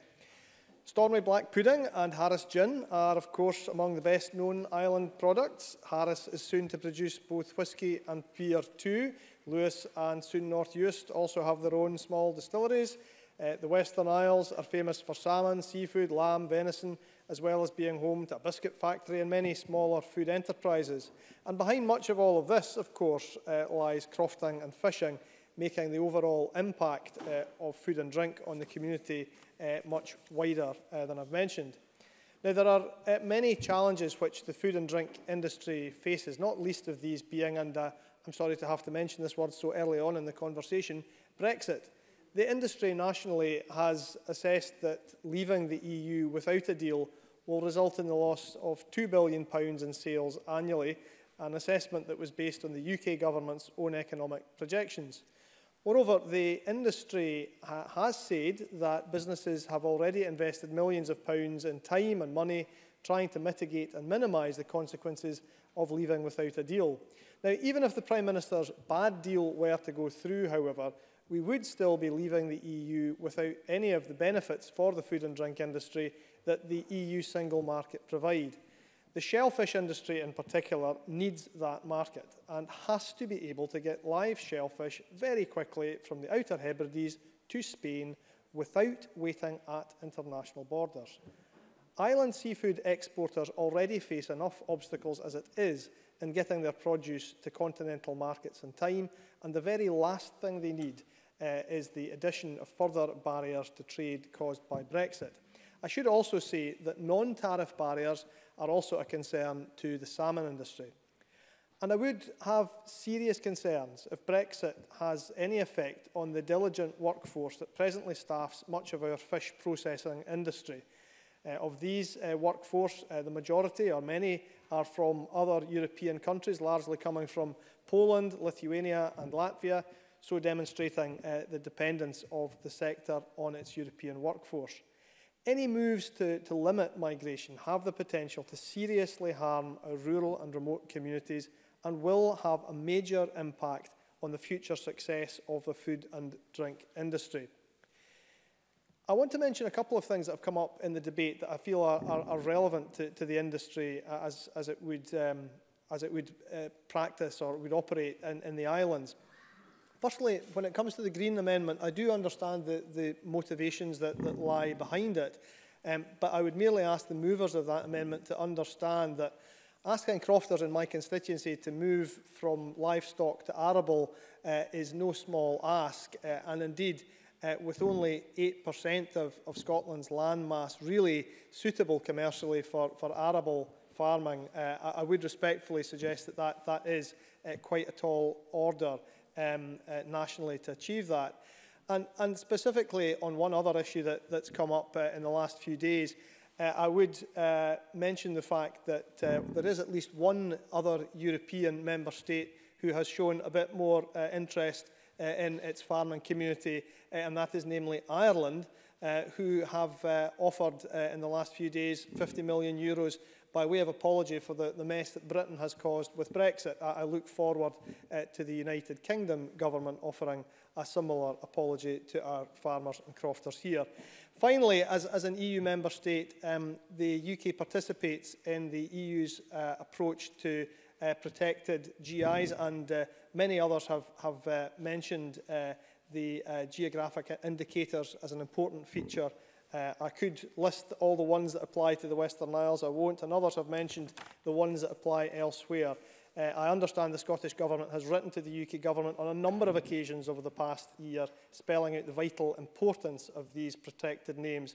Stormy Black Pudding and Harris Gin are, of course, among the best-known island products. Harris is soon to produce both whisky and beer too. Lewis and soon North Uist also have their own small distilleries, Uh, the Western Isles are famous for salmon, seafood, lamb, venison, as well as being home to a biscuit factory and many smaller food enterprises. And behind much of all of this, of course, uh, lies crofting and fishing, making the overall impact uh, of food and drink on the community uh, much wider uh, than I've mentioned. Now, there are uh, many challenges which the food and drink industry faces, not least of these being, and uh, I'm sorry to have to mention this word so early on in the conversation, Brexit. the industry nationally has assessed that leaving the EU without a deal will result in the loss of £2 billion in sales annually, an assessment that was based on the UK government's own economic projections. Moreover, the industry ha has said that businesses have already invested millions of pounds in time and money trying to mitigate and minimise the consequences of leaving without a deal. Now, even if the Prime Minister's bad deal were to go through, however, we would still be leaving the EU without any of the benefits for the food and drink industry that the EU single market provide. The shellfish industry in particular needs that market and has to be able to get live shellfish very quickly from the Outer Hebrides to Spain without waiting at international borders. Island seafood exporters already face enough obstacles as it is, in getting their produce to continental markets in time. And the very last thing they need uh, is the addition of further barriers to trade caused by Brexit. I should also say that non-tariff barriers are also a concern to the salmon industry. And I would have serious concerns if Brexit has any effect on the diligent workforce that presently staffs much of our fish processing industry. Uh, of these uh, workforce, uh, the majority or many are from other European countries, largely coming from Poland, Lithuania and Latvia, so demonstrating uh, the dependence of the sector on its European workforce. Any moves to, to limit migration have the potential to seriously harm our rural and remote communities and will have a major impact on the future success of the food and drink industry. I want to mention a couple of things that have come up in the debate that I feel are, are, are relevant to, to the industry uh, as, as it would, um, as it would uh, practice or would operate in, in the islands. Firstly, when it comes to the Green Amendment, I do understand the, the motivations that, that lie behind it, um, but I would merely ask the movers of that amendment to understand that asking crofters in my constituency to move from livestock to arable uh, is no small ask, uh, and indeed, uh, with only 8% of, of Scotland's landmass really suitable commercially for, for arable farming. Uh, I, I would respectfully suggest that that, that is uh, quite a tall order um, uh, nationally to achieve that. And, and specifically on one other issue that, that's come up uh, in the last few days, uh, I would uh, mention the fact that uh, there is at least one other European member state who has shown a bit more uh, interest uh, in its farming community, uh, and that is namely Ireland, uh, who have uh, offered uh, in the last few days 50 million euros by way of apology for the, the mess that Britain has caused with Brexit. I, I look forward uh, to the United Kingdom government offering a similar apology to our farmers and crofters here. Finally, as, as an EU member state, um, the UK participates in the EU's uh, approach to uh, protected GIs, and uh, many others have, have uh, mentioned uh, the uh, geographic indicators as an important feature. Uh, I could list all the ones that apply to the Western Isles, I won't, and others have mentioned the ones that apply elsewhere. Uh, I understand the Scottish Government has written to the UK Government on a number of occasions over the past year, spelling out the vital importance of these protected names.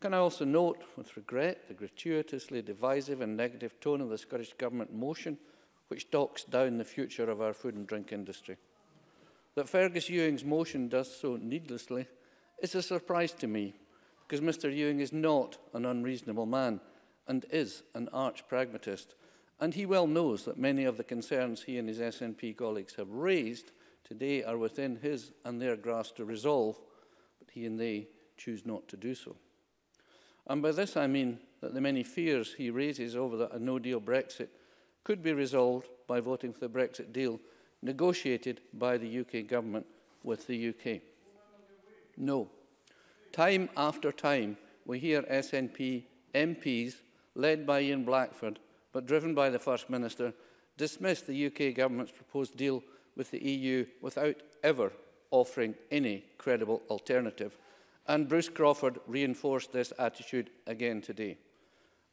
Can I also note with regret the gratuitously divisive and negative tone of the Scottish Government motion which docks down the future of our food and drink industry? That Fergus Ewing's motion does so needlessly is a surprise to me, because Mr Ewing is not an unreasonable man and is an arch pragmatist, and he well knows that many of the concerns he and his SNP colleagues have raised today are within his and their grasp to resolve, but he and they choose not to do so. And by this I mean that the many fears he raises over the, a no-deal Brexit could be resolved by voting for the Brexit deal negotiated by the UK government with the UK. No. Time after time, we hear SNP MPs, led by Ian Blackford, but driven by the First Minister, dismiss the UK government's proposed deal with the EU without ever offering any credible alternative. And Bruce Crawford reinforced this attitude again today.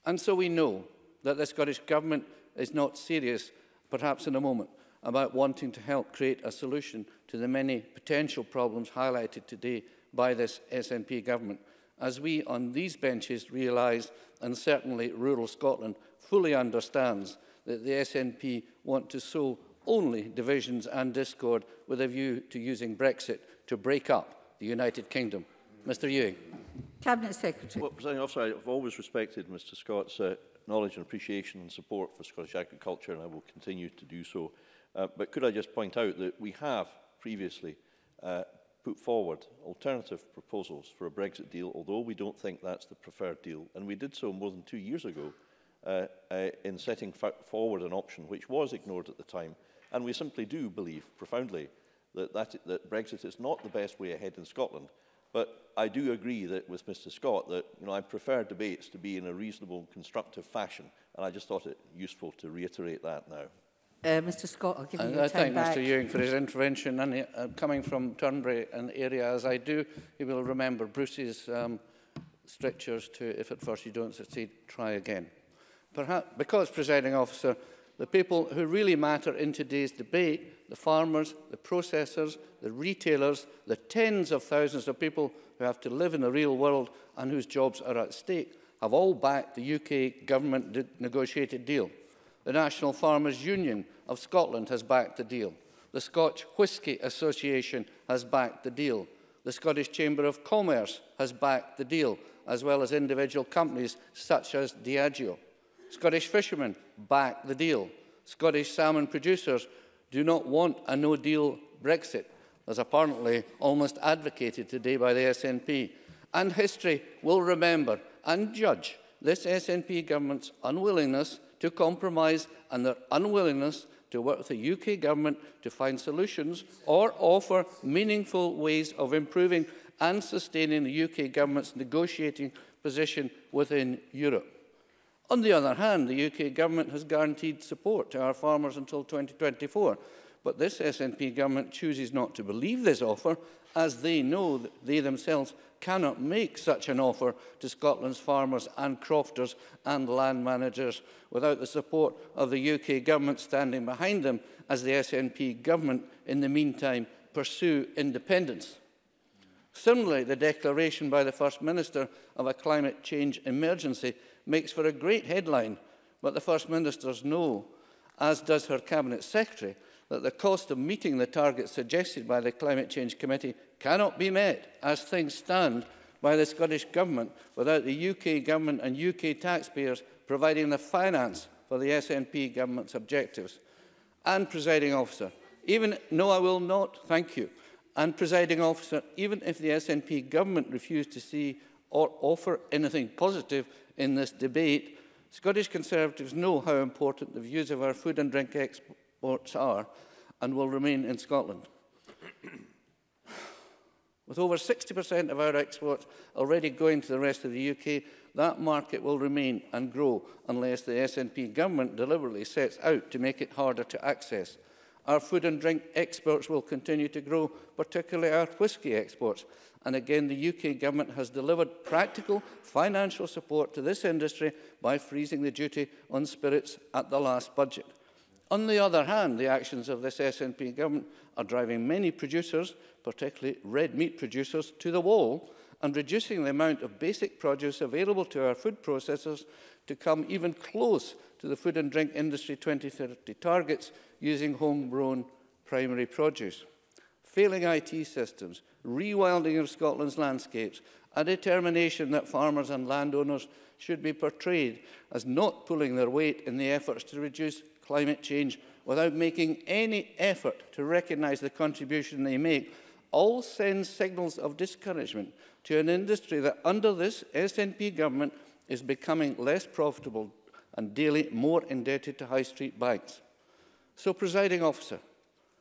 And so we know that the Scottish Government is not serious, perhaps in a moment, about wanting to help create a solution to the many potential problems highlighted today by this SNP government, as we on these benches realise, and certainly rural Scotland fully understands, that the SNP want to sow only divisions and discord with a view to using Brexit to break up the United Kingdom. Mr Ewing. Cabinet Secretary. Well, President Officer, I've always respected Mr Scott's uh, knowledge and appreciation and support for Scottish agriculture and I will continue to do so. Uh, but could I just point out that we have previously uh, put forward alternative proposals for a Brexit deal, although we don't think that's the preferred deal. And we did so more than two years ago uh, uh, in setting forward an option which was ignored at the time. And we simply do believe profoundly that, that, that Brexit is not the best way ahead in Scotland. But I do agree that with Mr Scott that you know, I prefer debates to be in a reasonable, constructive fashion. And I just thought it useful to reiterate that now. Uh, Mr Scott, I'll give you I, I thank back. Mr Ewing for his intervention. And he, uh, coming from Turnberry and area as I do, he will remember Bruce's um, strictures to if at first you don't succeed, try again. Perhaps because, presiding officer, the people who really matter in today's debate, the farmers, the processors, the retailers, the tens of thousands of people who have to live in the real world and whose jobs are at stake, have all backed the UK government negotiated deal. The National Farmers Union of Scotland has backed the deal. The Scotch Whisky Association has backed the deal. The Scottish Chamber of Commerce has backed the deal, as well as individual companies such as Diageo. Scottish fishermen back the deal. Scottish salmon producers do not want a no-deal Brexit, as apparently almost advocated today by the SNP. And history will remember and judge this SNP government's unwillingness to compromise and their unwillingness to work with the UK government to find solutions or offer meaningful ways of improving and sustaining the UK government's negotiating position within Europe. On the other hand, the UK government has guaranteed support to our farmers until 2024, But this SNP government chooses not to believe this offer, as they know that they themselves cannot make such an offer to Scotland's farmers and crofters and land managers without the support of the UK government standing behind them as the SNP government, in the meantime, pursue independence. Similarly, the declaration by the First Minister of a climate change emergency makes for a great headline, but the First Minister knows, as does her Cabinet Secretary, that the cost of meeting the targets suggested by the Climate Change Committee cannot be met as things stand by the Scottish Government without the UK Government and UK taxpayers providing the finance for the SNP Government's objectives. And, presiding officer, even, no, I will not, thank you. And, presiding officer, even if the SNP Government refused to see or offer anything positive in this debate, Scottish Conservatives know how important the views of our food and drink experts ports are and will remain in Scotland. With over 60% of our exports already going to the rest of the UK, that market will remain and grow unless the SNP government deliberately sets out to make it harder to access. Our food and drink exports will continue to grow, particularly our whisky exports. And again, the UK government has delivered practical financial support to this industry by freezing the duty on spirits at the last budget. On the other hand, the actions of this SNP government are driving many producers, particularly red meat producers, to the wall and reducing the amount of basic produce available to our food processors to come even close to the food and drink industry 2030 targets using homegrown primary produce. Failing IT systems, rewilding of Scotland's landscapes, a determination that farmers and landowners should be portrayed as not pulling their weight in the efforts to reduce climate change without making any effort to recognise the contribution they make, all sends signals of discouragement to an industry that under this SNP government is becoming less profitable and daily more indebted to high street banks. So, presiding officer,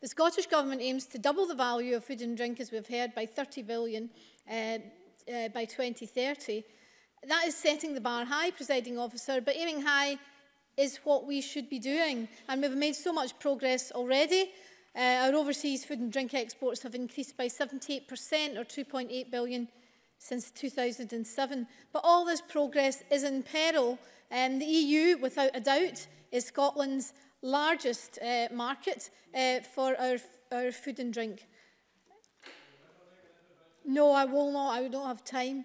The Scottish Government aims to double the value of food and drink, as we've heard, by 30 billion uh, uh, by 2030. That is setting the bar high, presiding officer, but aiming high is what we should be doing. And we've made so much progress already. Uh, our overseas food and drink exports have increased by 78% or 2.8 billion since 2007. But all this progress is in peril. Um, the EU, without a doubt, is Scotland's largest uh, market uh, for our, our food and drink. No, I will not. I don't have time.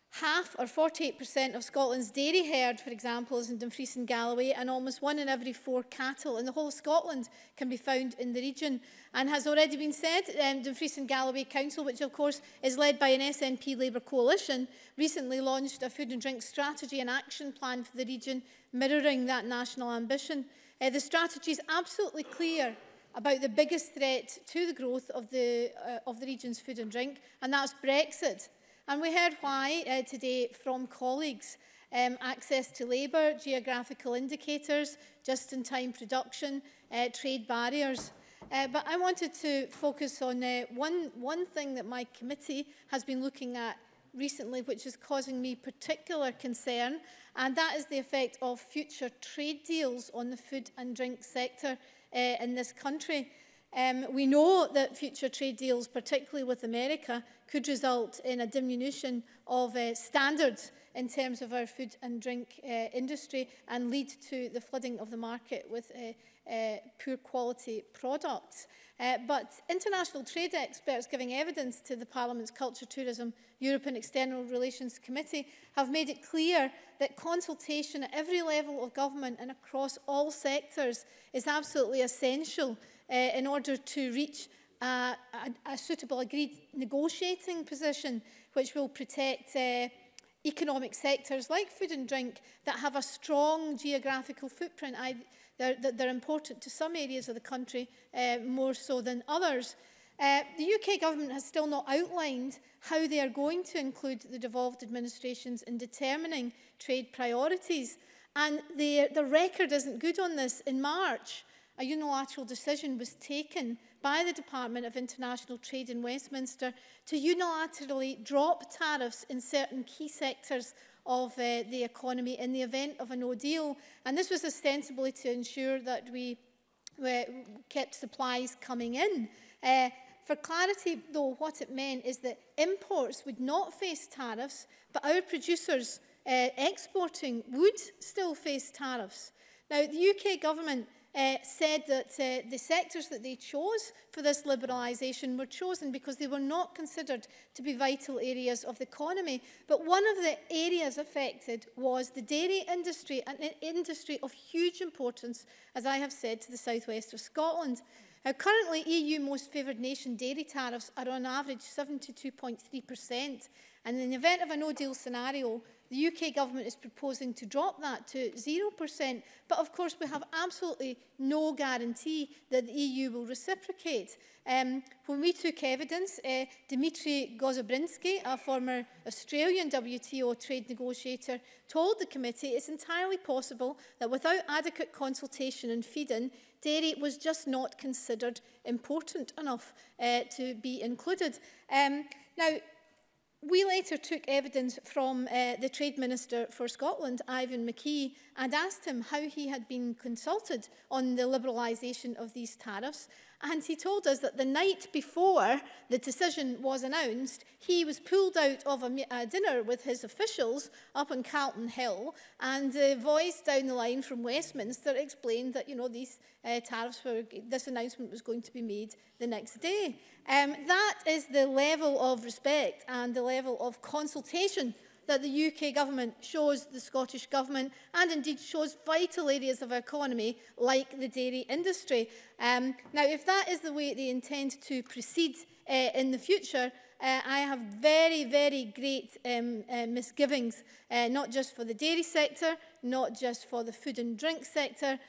Half or 48% of Scotland's dairy herd, for example, is in Dumfries and Galloway, and almost one in every four cattle in the whole of Scotland can be found in the region. And has already been said, um, Dumfries and Galloway Council, which of course is led by an SNP Labour coalition, recently launched a food and drink strategy and action plan for the region, mirroring that national ambition. Uh, the strategy is absolutely clear about the biggest threat to the growth of the, uh, of the region's food and drink, and that's Brexit. And we heard why uh, today from colleagues. Um, access to labour, geographical indicators, just-in-time production, uh, trade barriers. Uh, but I wanted to focus on uh, one, one thing that my committee has been looking at recently, which is causing me particular concern, and that is the effect of future trade deals on the food and drink sector uh, in this country. Um, we know that future trade deals, particularly with America, could result in a diminution of uh, standards in terms of our food and drink uh, industry and lead to the flooding of the market with uh, uh, poor quality products. Uh, but international trade experts giving evidence to the Parliament's Culture, Tourism, Europe and External Relations Committee have made it clear that consultation at every level of government and across all sectors is absolutely essential uh, in order to reach a, a, a suitable agreed negotiating position which will protect uh, economic sectors like food and drink that have a strong geographical footprint. I, they're, they're important to some areas of the country uh, more so than others. Uh, the UK government has still not outlined how they are going to include the devolved administrations in determining trade priorities. And the, the record isn't good on this. In March, a unilateral decision was taken by the Department of International Trade in Westminster to unilaterally drop tariffs in certain key sectors of uh, the economy in the event of a no deal. And this was ostensibly to ensure that we, we kept supplies coming in. Uh, for clarity, though, what it meant is that imports would not face tariffs, but our producers uh, exporting would still face tariffs. Now, the UK government uh, said that uh, the sectors that they chose for this liberalisation were chosen because they were not considered to be vital areas of the economy. But one of the areas affected was the dairy industry, an industry of huge importance, as I have said, to the southwest of Scotland. Now, currently, EU most favoured nation dairy tariffs are on average 72.3%, and in the event of a no-deal scenario, The UK government is proposing to drop that to 0%, but of course we have absolutely no guarantee that the EU will reciprocate. Um, when we took evidence, uh, Dimitri Gozobrinsky, a former Australian WTO trade negotiator, told the committee it's entirely possible that without adequate consultation and feed-in, dairy was just not considered important enough uh, to be included. Um, now, We later took evidence from uh, the Trade Minister for Scotland, Ivan McKee, and asked him how he had been consulted on the liberalisation of these tariffs. And he told us that the night before the decision was announced, he was pulled out of a, a dinner with his officials up on Carlton Hill, and a voice down the line from Westminster explained that you know these uh, tariffs were this announcement was going to be made the next day. Um, that is the level of respect and the level of consultation that the UK government shows the Scottish government and indeed shows vital areas of our economy like the dairy industry. Um, now, if that is the way they intend to proceed uh, in the future, Uh, I have very, very great um, uh, misgivings, uh, not just for the dairy sector, not just for the food and drink sector,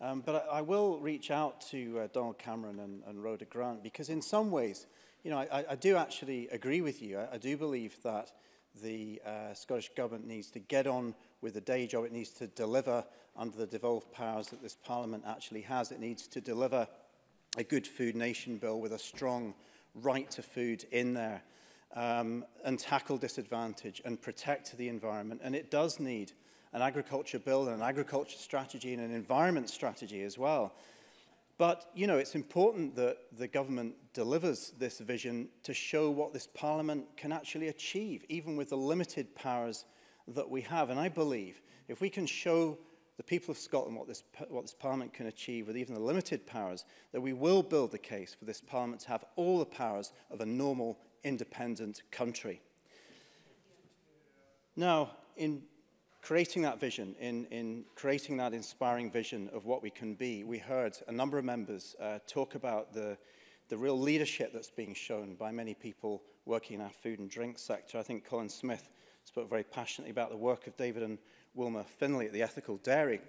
Um, but I, I will reach out to uh, Donald Cameron and, and Rhoda Grant because in some ways, you know, I, I do actually agree with you. I, I do believe that the uh, Scottish Government needs to get on with the day job. It needs to deliver under the devolved powers that this Parliament actually has. It needs to deliver a good food nation bill with a strong right to food in there um, and tackle disadvantage and protect the environment. And it does need an agriculture bill and an agriculture strategy and an environment strategy as well. But, you know, it's important that the government delivers this vision to show what this parliament can actually achieve, even with the limited powers that we have. And I believe if we can show the people of Scotland what this, what this parliament can achieve with even the limited powers, that we will build the case for this parliament to have all the powers of a normal, independent country. Now, in creating that vision, in, in creating that inspiring vision of what we can be, we heard a number of members uh, talk about the, the real leadership that's being shown by many people working in our food and drink sector. I think Colin Smith spoke very passionately about the work of David and Wilma Finley at the Ethical Dairy,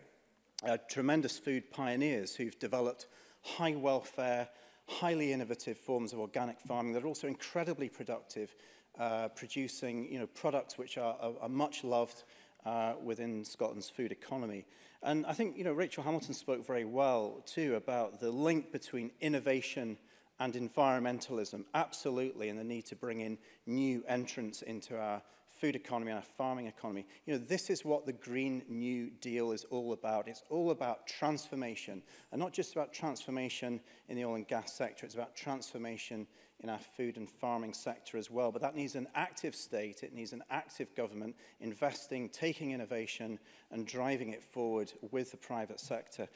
uh, tremendous food pioneers who've developed high welfare, highly innovative forms of organic farming that are also incredibly productive, uh, producing you know, products which are, are, are much loved uh, within Scotland's food economy. And I think, you know, Rachel Hamilton spoke very well too about the link between innovation and environmentalism, absolutely, and the need to bring in new entrants into our food economy and our farming economy. You know, this is what the Green New Deal is all about. It's all about transformation, and not just about transformation in the oil and gas sector, it's about transformation in our food and farming sector as well. But that needs an active state, it needs an active government investing, taking innovation and driving it forward with the private sector.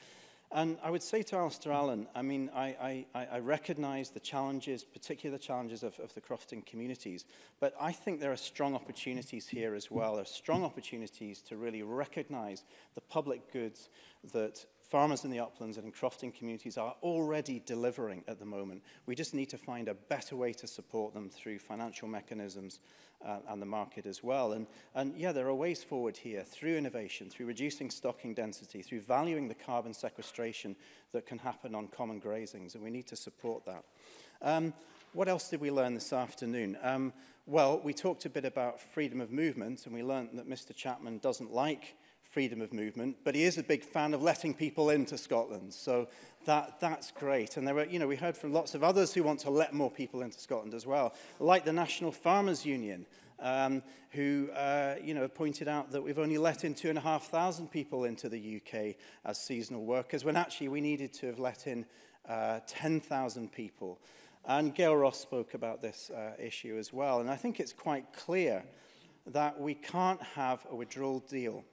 And I would say to Alistair Allen, I mean, I, I, I recognize the challenges, particular challenges of, of the Crofton communities, but I think there are strong opportunities here as well. There are strong opportunities to really recognize the public goods that farmers in the uplands and in crofting communities are already delivering at the moment. We just need to find a better way to support them through financial mechanisms uh, and the market as well. And, and yeah, there are ways forward here through innovation, through reducing stocking density, through valuing the carbon sequestration that can happen on common grazings, and we need to support that. Um, what else did we learn this afternoon? Um, well, we talked a bit about freedom of movement, and we learned that Mr. Chapman doesn't like freedom of movement, but he is a big fan of letting people into Scotland. So that, that's great. And there were, you know, we heard from lots of others who want to let more people into Scotland as well, like the National Farmers Union, um, who, uh, you know, pointed out that we've only let in 2,500 people into the UK as seasonal workers, when actually we needed to have let in uh, 10,000 people. And Gail Ross spoke about this uh, issue as well. And I think it's quite clear that we can't have a withdrawal deal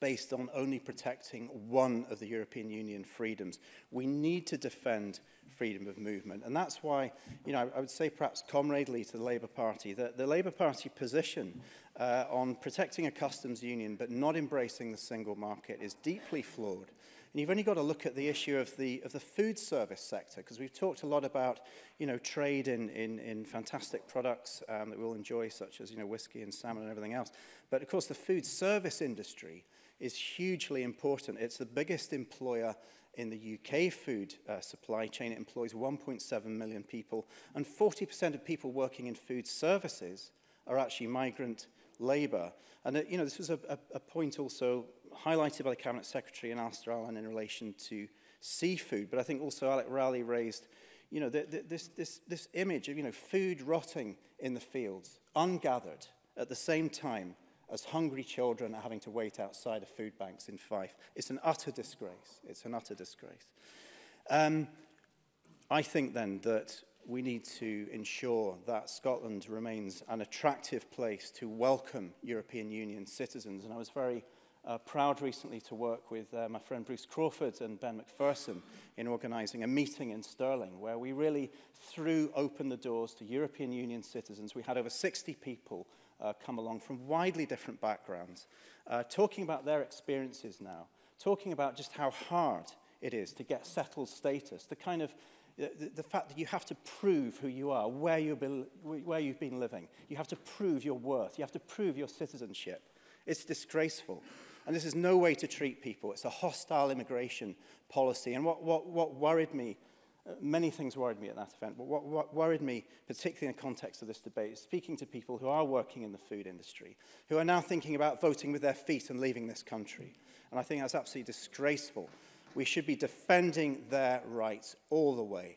based on only protecting one of the European Union freedoms. We need to defend freedom of movement. And that's why, you know, I, would say perhaps comradely to the Labour Party, that the Labour Party position uh, on protecting a customs union but not embracing the single market is deeply flawed. And you've only got to look at the issue of the, of the food service sector, because we've talked a lot about you know, trade in, in, in fantastic products um, that we'll enjoy, such as you know, whiskey and salmon and everything else. But of course, the food service industry is hugely important. It's the biggest employer in the UK food uh, supply chain. It employs 1.7 million people, and 40% of people working in food services are actually migrant labour. And, uh, you know, this was a, a, a point also highlighted by the Cabinet Secretary and Alistair Allen in relation to seafood, but I think also Alec Rowley raised you know, the, the, this, this, this image of, you know, food rotting in the fields, ungathered, at the same time as hungry children are having to wait outside of food banks in Fife. It's an utter disgrace. It's an utter disgrace. Um, I think then that we need to ensure that Scotland remains an attractive place to welcome European Union citizens. And I was very uh, proud recently to work with uh, my friend Bruce Crawford and Ben McPherson in organising a meeting in Stirling where we really threw open the doors to European Union citizens. We had over 60 people uh, come along from widely different backgrounds, uh, talking about their experiences now, talking about just how hard it is to get settled status, the kind of the, the fact that you have to prove who you are, where, you be, where you've been living. You have to prove your worth. You have to prove your citizenship. It's disgraceful. And this is no way to treat people. It's a hostile immigration policy. And what, what, what worried me Uh, many things worried me at that event, but what, what worried me, particularly in the context of this debate, is speaking to people who are working in the food industry, who are now thinking about voting with their feet and leaving this country. And I think that's absolutely disgraceful. We should be defending their rights all the way.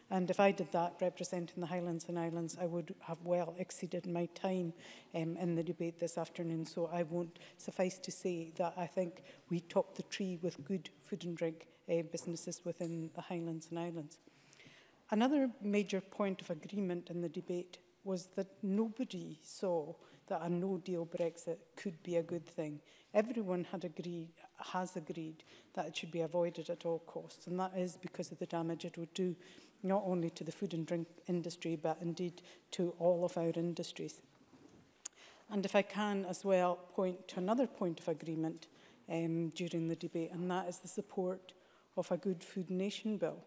And if I did that, representing the Highlands and Islands, I would have well exceeded my time um, in the debate this afternoon. So I won't suffice to say that I think we topped the tree with good food and drink uh, businesses within the Highlands and Islands. Another major point of agreement in the debate was that nobody saw that a no-deal Brexit could be a good thing. Everyone had agreed, has agreed that it should be avoided at all costs, and that is because of the damage it would do not only to the food and drink industry, but indeed to all of our industries. And if I can as well point to another point of agreement um, during the debate, and that is the support of a Good Food Nation Bill.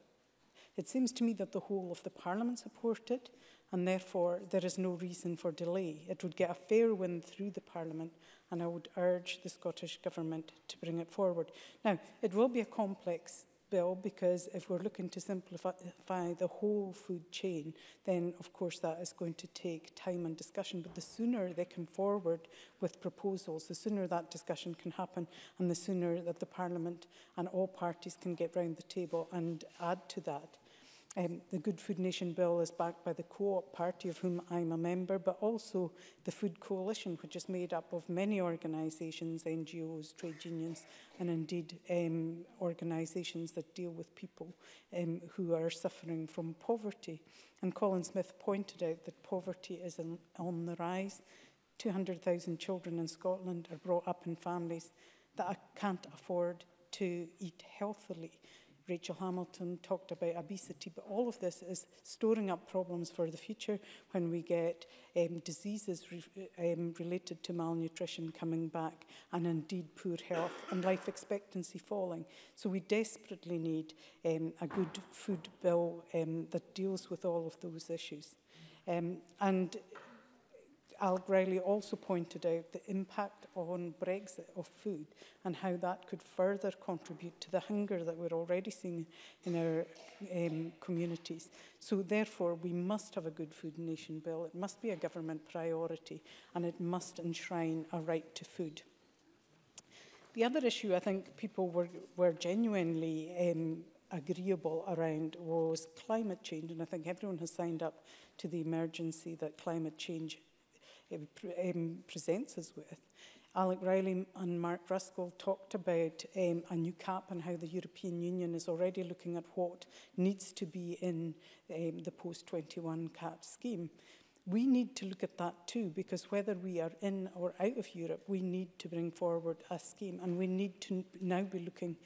It seems to me that the whole of the Parliament support it, and therefore there is no reason for delay. It would get a fair win through the Parliament, and I would urge the Scottish Government to bring it forward. Now, it will be a complex bill because if we're looking to simplify the whole food chain, then of course that is going to take time and discussion. But the sooner they come forward with proposals, the sooner that discussion can happen and the sooner that the Parliament and all parties can get round the table and add to that. Um, the Good Food Nation bill is backed by the Co-op Party, of whom I'm a member, but also the Food Coalition, which is made up of many organisations, NGOs, trade unions, and indeed um, organisations that deal with people um, who are suffering from poverty. And Colin Smith pointed out that poverty is on, on the rise. 200,000 children in Scotland are brought up in families that can't afford to eat healthily. Rachel Hamilton talked about obesity, but all of this is storing up problems for the future when we get um, diseases re um, related to malnutrition coming back and indeed poor health and life expectancy falling. So we desperately need um, a good food bill um, that deals with all of those issues. Um, and Al Growley also pointed out the impact on Brexit of food and how that could further contribute to the hunger that we're already seeing in our um, communities. So therefore, we must have a good food nation bill. It must be a government priority and it must enshrine a right to food. The other issue I think people were, were genuinely um, agreeable around was climate change. And I think everyone has signed up to the emergency that climate change um, presents us with. Alec Riley and Mark Ruskell talked about um, a new cap and how the European Union is already looking at what needs to be in um, the post-21 cap scheme. We need to look at that too, because whether we are in or out of Europe, we need to bring forward a scheme and we need to now be looking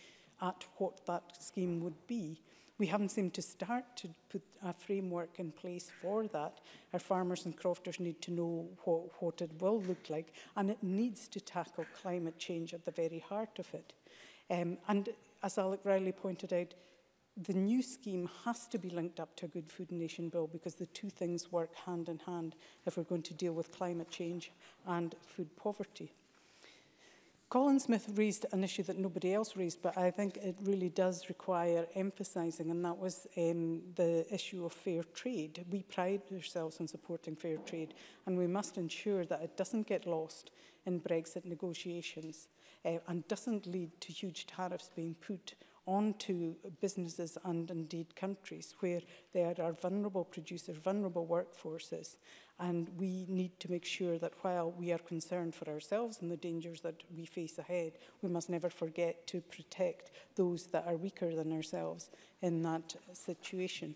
at what that scheme would be. We haven't seemed to start to put a framework in place for that. Our farmers and crofters need to know what, what it will look like and it needs to tackle climate change at the very heart of it. Um, and as Alec Riley pointed out, the new scheme has to be linked up to a Good Food Nation Bill because the two things work hand in hand if we're going to deal with climate change and food poverty. Colin Smith raised an issue that nobody else raised, but I think it really does require emphasising, and that was um, the issue of fair trade. We pride ourselves on supporting fair trade, and we must ensure that it doesn't get lost in Brexit negotiations uh, and doesn't lead to huge tariffs being put onto businesses and indeed countries where there are vulnerable producers, vulnerable workforces. And we need to make sure that while we are concerned for ourselves and the dangers that we face ahead, we must never forget to protect those that are weaker than ourselves in that situation.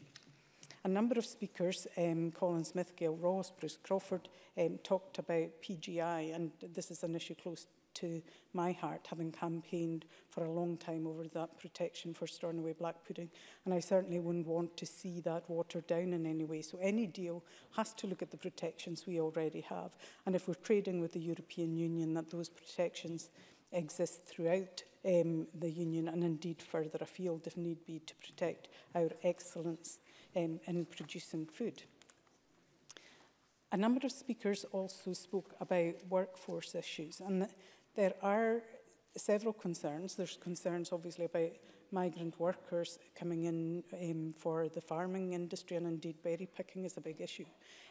A number of speakers, um, Colin Smith, Gail Ross, Bruce Crawford, um, talked about PGI, and this is an issue close to my heart, having campaigned for a long time over that protection for Stornoway black pudding. And I certainly wouldn't want to see that watered down in any way. So any deal has to look at the protections we already have. And if we're trading with the European Union, that those protections exist throughout um, the union and indeed further afield if need be to protect our excellence um, in producing food. A number of speakers also spoke about workforce issues and there are several concerns. There's concerns, obviously, about migrant workers coming in um, for the farming industry, and indeed berry picking is a big issue.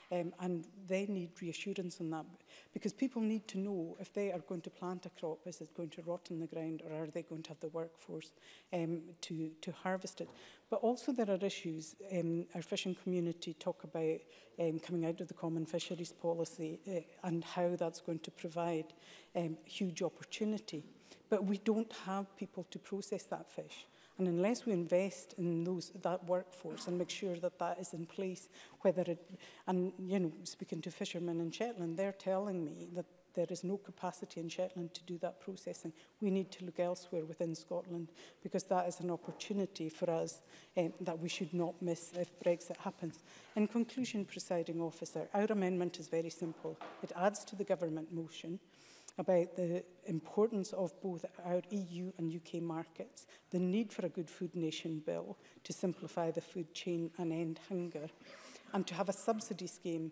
Um, and they need reassurance on that because people need to know if they are going to plant a crop, is it going to rot in the ground or are they going to have the workforce um, to, to harvest it? But also there are issues. Um, our fishing community talk about um, coming out of the common fisheries policy uh, and how that's going to provide um, huge opportunity. But we don't have people to process that fish. And unless we invest in those that workforce and make sure that that is in place, whether it, and you know, speaking to fishermen in Shetland, they're telling me that there is no capacity in Shetland to do that processing. We need to look elsewhere within Scotland because that is an opportunity for us um, that we should not miss if Brexit happens. In conclusion, presiding officer, our amendment is very simple. It adds to the government motion about the importance of both our EU and UK markets, the need for a good food nation bill to simplify the food chain and end hunger, and to have a subsidy scheme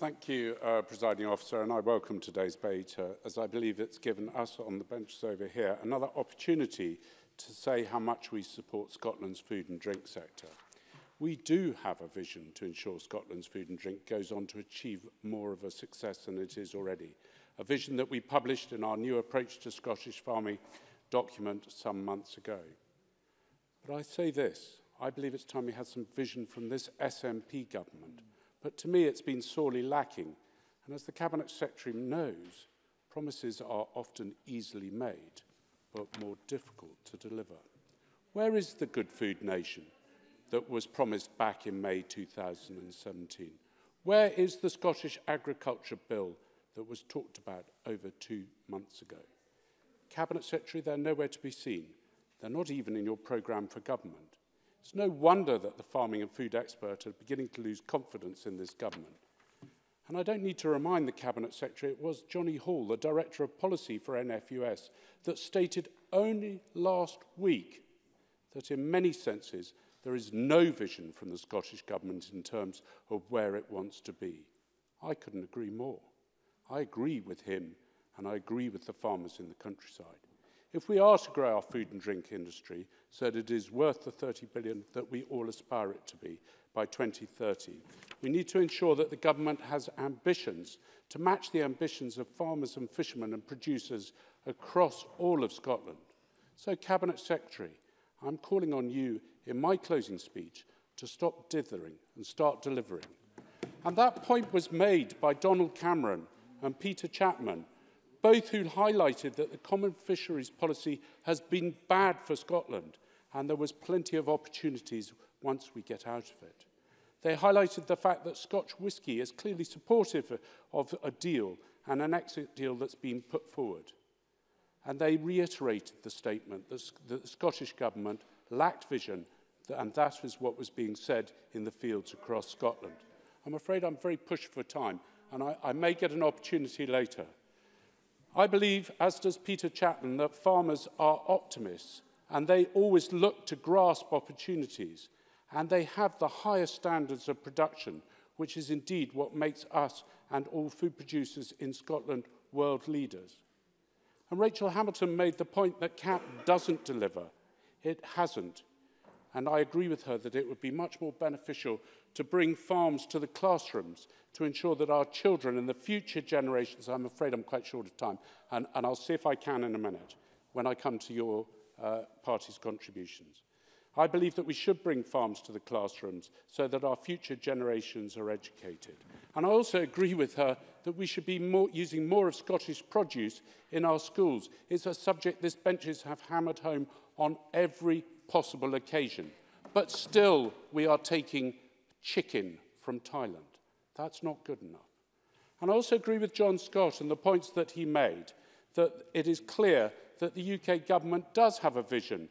Thank you, uh, Presiding Officer, and I welcome today's debate uh, as I believe it's given us on the benches over here another opportunity to say how much we support Scotland's food and drink sector. We do have a vision to ensure Scotland's food and drink goes on to achieve more of a success than it is already, a vision that we published in our new approach to Scottish farming document some months ago. But I say this, I believe it's time we had some vision from this SNP government. Mm. But to me, it's been sorely lacking. And as the Cabinet Secretary knows, promises are often easily made, but more difficult to deliver. Where is the Good Food Nation that was promised back in May 2017? Where is the Scottish Agriculture Bill that was talked about over two months ago? Cabinet Secretary, they're nowhere to be seen. They're not even in your programme for government. It's no wonder that the farming and food expert are beginning to lose confidence in this government. And I don't need to remind the Cabinet Secretary it was Johnny Hall, the Director of Policy for NFUS, that stated only last week that in many senses there is no vision from the Scottish Government in terms of where it wants to be. I couldn't agree more. I agree with him and I agree with the farmers in the countryside if we are to grow our food and drink industry so that it is worth the 30 billion that we all aspire it to be by 2030, we need to ensure that the government has ambitions to match the ambitions of farmers and fishermen and producers across all of Scotland. So, Cabinet Secretary, I'm calling on you in my closing speech to stop dithering and start delivering. And that point was made by Donald Cameron and Peter Chapman both who highlighted that the common fisheries policy has been bad for Scotland and there was plenty of opportunities once we get out of it. They highlighted the fact that Scotch whisky is clearly supportive of a deal and an exit deal that's been put forward. And they reiterated the statement that the Scottish Government lacked vision and that is what was being said in the fields across Scotland. I'm afraid I'm very pushed for time and I, I may get an opportunity later. I believe, as does Peter Chapman, that farmers are optimists and they always look to grasp opportunities and they have the highest standards of production, which is indeed what makes us and all food producers in Scotland world leaders. And Rachel Hamilton made the point that CAP doesn't deliver. It hasn't. And I agree with her that it would be much more beneficial to bring farms to the classrooms to ensure that our children and the future generations, I'm afraid I'm quite short of time, and, and I'll see if I can in a minute when I come to your uh, party's contributions. I believe that we should bring farms to the classrooms so that our future generations are educated. And I also agree with her that we should be more, using more of Scottish produce in our schools. It's a subject this benches have hammered home on every possible occasion. But still, we are taking chicken from Thailand. That's not good enough. And I also agree with John Scott and the points that he made that it is clear that the UK government does have a vision,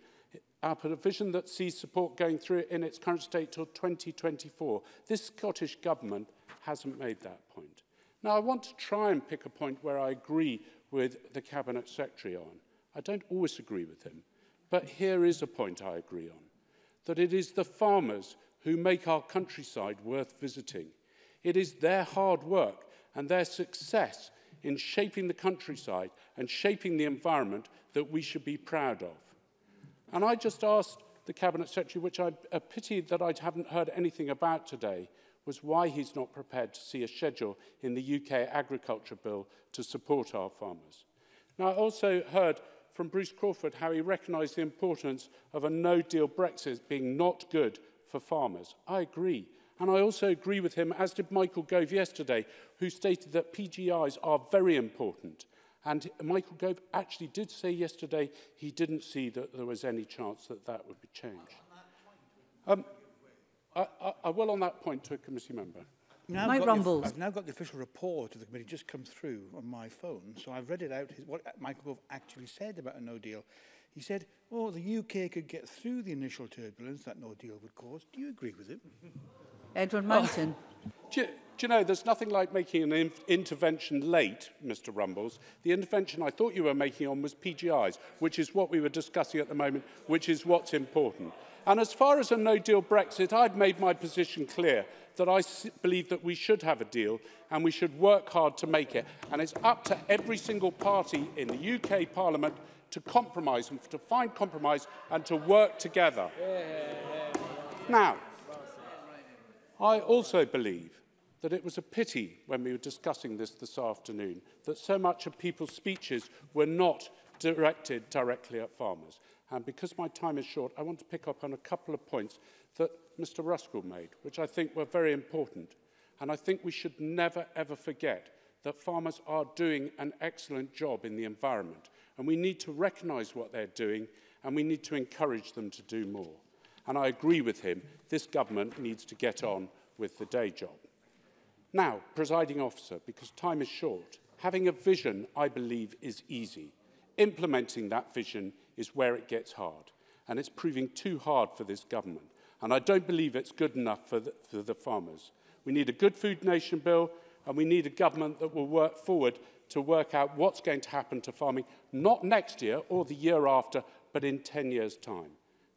uh, a vision that sees support going through in its current state till 2024. This Scottish government hasn't made that point. Now, I want to try and pick a point where I agree with the Cabinet Secretary on. I don't always agree with him, but here is a point I agree on, that it is the farmers who make our countryside worth visiting. It is their hard work and their success in shaping the countryside and shaping the environment that we should be proud of. And I just asked the Cabinet Secretary, which I pity that I haven't heard anything about today, was why he's not prepared to see a schedule in the UK Agriculture Bill to support our farmers. Now, I also heard from Bruce Crawford how he recognised the importance of a no-deal Brexit being not good for farmers. I agree. And I also agree with him, as did Michael Gove yesterday, who stated that PGIs are very important. And Michael Gove actually did say yesterday he didn't see that there was any chance that that would be changed. Um, I, I, I will on that point to a committee member. Now my rumbles. The, I've now got the official report of the committee just come through on my phone, so I've read it out, his, what Michael Gove actually said about a no deal. He said, oh, the UK could get through the initial turbulence that no deal would cause. Do you agree with him? Edward Mountain. Oh. Do, you, do you know, there's nothing like making an in intervention late, Mr Rumbles. The intervention I thought you were making on was PGIs, which is what we were discussing at the moment, which is what's important. And as far as a no-deal Brexit, I've made my position clear that I believe that we should have a deal and we should work hard to make it. And it's up to every single party in the UK Parliament to compromise and to find compromise and to work together. Now, I also believe that it was a pity when we were discussing this this afternoon that so much of people's speeches were not directed directly at farmers. And because my time is short, I want to pick up on a couple of points that Mr. Ruskell made, which I think were very important. And I think we should never, ever forget that farmers are doing an excellent job in the environment. And we need to recognise what they're doing and we need to encourage them to do more. And I agree with him, this government needs to get on with the day job. Now, presiding officer, because time is short, having a vision, I believe, is easy. Implementing that vision is where it gets hard, and it's proving too hard for this government. And I don't believe it's good enough for the, for the farmers. We need a good food nation bill, and we need a government that will work forward to work out what's going to happen to farming, not next year or the year after, but in 10 years' time.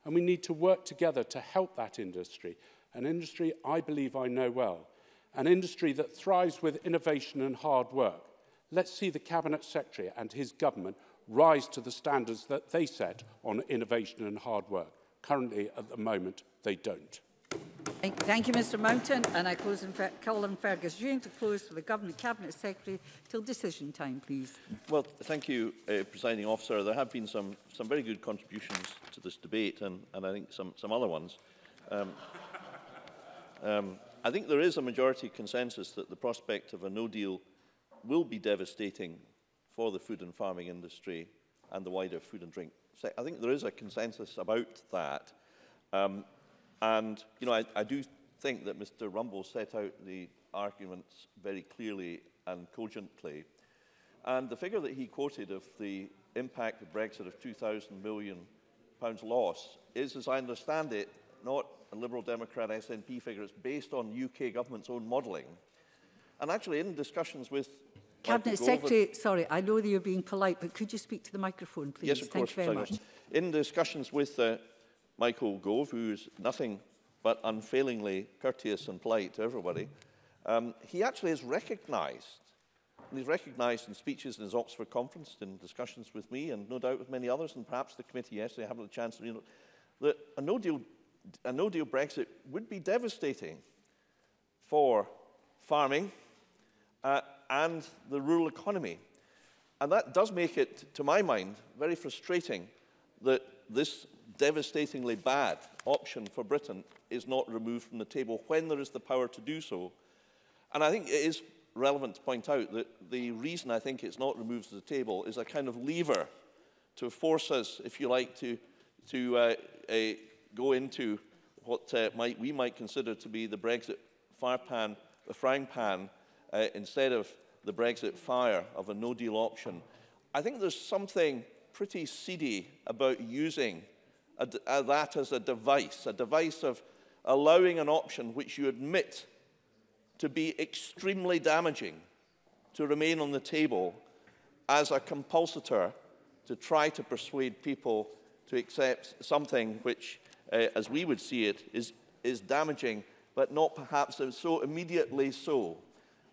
And we need to work together to help that industry, an industry I believe I know well, an industry that thrives with innovation and hard work. Let's see the Cabinet Secretary and his government rise to the standards that they set on innovation and hard work. Currently, at the moment, they don't. Thank you, Mr Mountain. And I close in Colin Fergus Ewing to close for the Government Cabinet Secretary till decision time, please. Well, thank you, uh, Presiding Officer. There have been some, some very good contributions to this debate and, and I think some, some other ones. Um, um, I think there is a majority consensus that the prospect of a no-deal will be devastating for the food and farming industry and the wider food and drink sector. I think there is a consensus about that. Um, And, you know, I, I do think that Mr. Rumble set out the arguments very clearly and cogently. And the figure that he quoted of the impact of Brexit of £2,000 million loss is, as I understand it, not a Liberal Democrat SNP figure. It's based on UK government's own modelling. And actually, in discussions with Cabinet Secretary, sorry, I know that you're being polite, but could you speak to the microphone, please? Yes, of Thank course. You very much. In discussions with uh, Michael Gove, who's nothing but unfailingly courteous and polite to everybody, um, he actually has recognized, and he's recognized in speeches in his Oxford conference, in discussions with me, and no doubt with many others, and perhaps the committee yesterday, having haven't had chance to, you know, that a no deal, a no deal Brexit would be devastating for farming uh, and the rural economy. And that does make it, to my mind, very frustrating that this devastatingly bad option for Britain is not removed from the table when there is the power to do so. And I think it is relevant to point out that the reason I think it's not removed from the table is a kind of lever to force us, if you like, to, to uh, uh, go into what uh, might, we might consider to be the Brexit fire pan, the frying pan, uh, instead of the Brexit fire of a no-deal option. I think there's something pretty seedy about using a, a, that as a device, a device of allowing an option which you admit to be extremely damaging to remain on the table as a compulsator to try to persuade people to accept something which, uh, as we would see it, is, is damaging, but not perhaps so immediately so.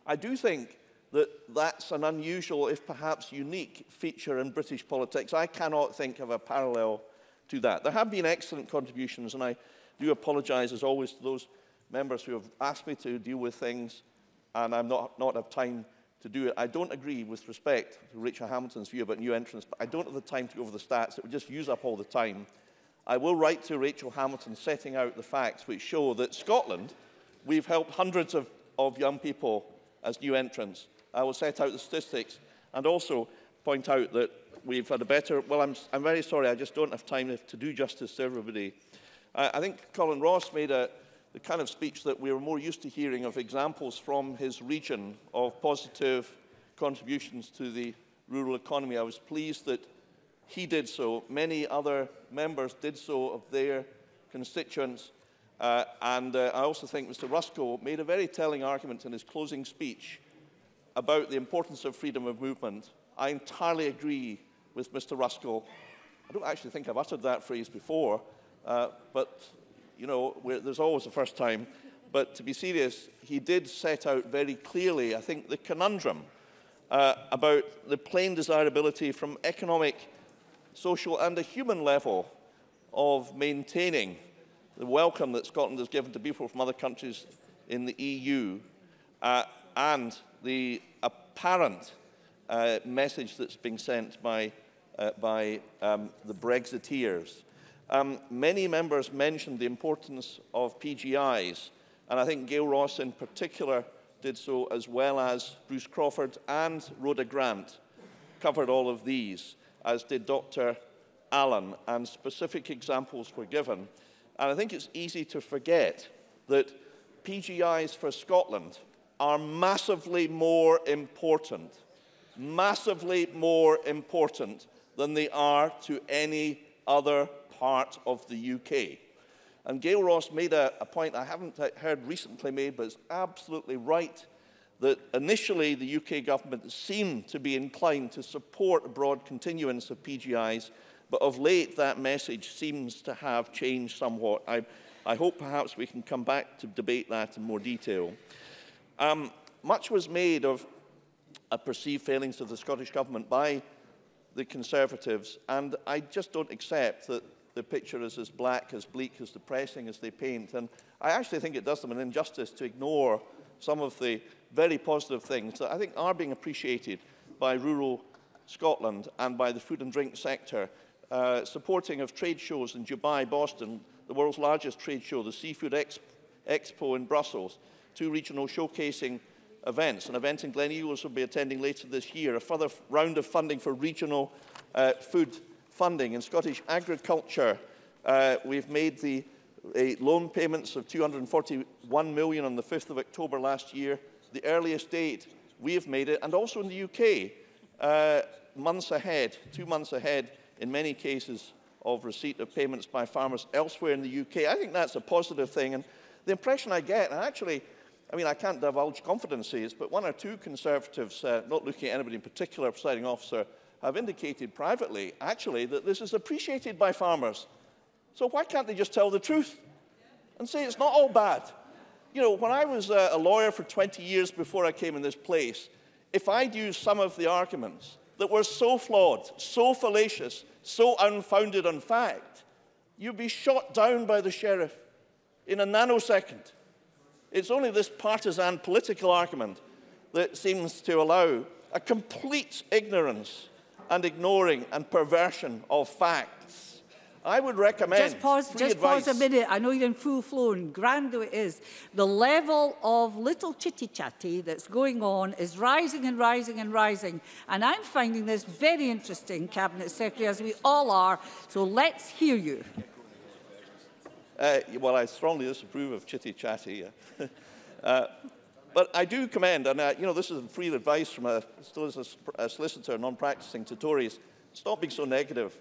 I do think that that's an unusual, if perhaps unique, feature in British politics. I cannot think of a parallel to that. There have been excellent contributions, and I do apologize, as always, to those members who have asked me to deal with things, and i am not, not have time to do it. I don't agree with respect to Rachel Hamilton's view about new entrants, but I don't have the time to go over the stats. It would just use up all the time. I will write to Rachel Hamilton setting out the facts which show that Scotland, we've helped hundreds of, of young people as new entrants. I will set out the statistics and also point out that we've had a better... Well, I'm, I'm very sorry, I just don't have time to do justice to everybody. I, I think Colin Ross made a, the kind of speech that we are more used to hearing of examples from his region of positive contributions to the rural economy. I was pleased that he did so. Many other members did so of their constituents. Uh, and uh, I also think Mr Rusko made a very telling argument in his closing speech about the importance of freedom of movement. I entirely agree with Mr. Ruskell. I don't actually think I've uttered that phrase before, uh, but you know, there's always the first time. But to be serious, he did set out very clearly, I think, the conundrum uh, about the plain desirability from economic, social, and a human level of maintaining the welcome that Scotland has given to people from other countries in the EU uh, and the apparent uh, message that's being sent by uh, by um, the Brexiteers. Um, many members mentioned the importance of PGIs, and I think Gail Ross in particular did so, as well as Bruce Crawford and Rhoda Grant covered all of these, as did Dr. Allen, and specific examples were given. And I think it's easy to forget that PGIs for Scotland are massively more important, massively more important than they are to any other part of the UK. And Gail Ross made a, a point I haven't heard recently made, but it's absolutely right that initially the UK government seemed to be inclined to support a broad continuance of PGIs, but of late that message seems to have changed somewhat. I, I hope perhaps we can come back to debate that in more detail. Um, much was made of a perceived failings of the Scottish Government by the Conservatives, and I just don't accept that the picture is as black, as bleak, as depressing as they paint. And I actually think it does them an injustice to ignore some of the very positive things that I think are being appreciated by rural Scotland and by the food and drink sector. Uh, supporting of trade shows in Dubai, Boston, the world's largest trade show, the Seafood Ex Expo in Brussels, two regional showcasing events. An event in Glen Eagles will be attending later this year, a further round of funding for regional uh, food funding. In Scottish agriculture, uh, we've made the loan payments of 241 million on the 5th of October last year, the earliest date we have made it, and also in the UK, uh, months ahead, two months ahead in many cases of receipt of payments by farmers elsewhere in the UK. I think that's a positive thing, and the impression I get, and actually I mean, I can't divulge confidences, but one or two Conservatives, uh, not looking at anybody in particular, presiding officer, have indicated privately, actually, that this is appreciated by farmers. So why can't they just tell the truth and say it's not all bad? You know, when I was uh, a lawyer for 20 years before I came in this place, if I'd used some of the arguments that were so flawed, so fallacious, so unfounded on fact, you'd be shot down by the sheriff in a nanosecond. It's only this partisan political argument that seems to allow a complete ignorance and ignoring and perversion of facts. I would recommend. Just pause, just advice. pause a minute. I know you're in full flow, and grand though it is, the level of little chitty chatty that's going on is rising and rising and rising. And I'm finding this very interesting, Cabinet Secretary, as we all are. So let's hear you. Uh, well, I strongly disapprove of chitty chatty. Uh, uh, but I do commend, and uh, you know, this is free advice from a, a solicitor, non-practicing to Tories. Stop being so negative.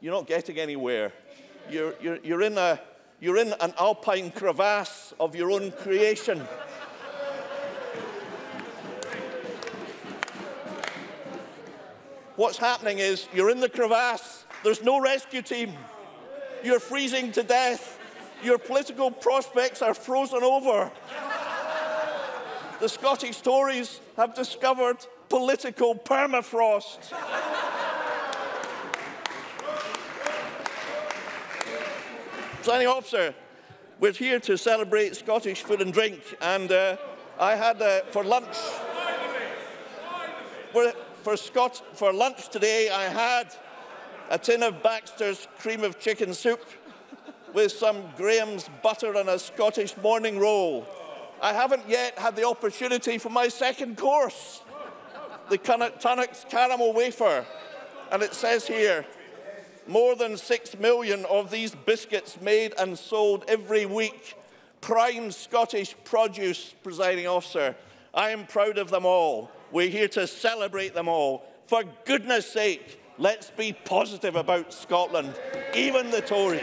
You're not getting anywhere. You're, you're, you're, in a, you're in an alpine crevasse of your own creation. What's happening is you're in the crevasse. There's no rescue team. You're freezing to death. Your political prospects are frozen over. the Scottish Tories have discovered political permafrost. Planning officer, we're here to celebrate Scottish food and drink, and uh, I had uh, for lunch. For, for, Scott, for lunch today, I had a tin of Baxter's cream of chicken soup with some Graham's butter and a Scottish morning roll. I haven't yet had the opportunity for my second course, the Tunnock's caramel wafer. And it says here, more than six million of these biscuits made and sold every week. Prime Scottish produce, presiding officer. I am proud of them all. We're here to celebrate them all. For goodness sake, let's be positive about Scotland, even the Tories.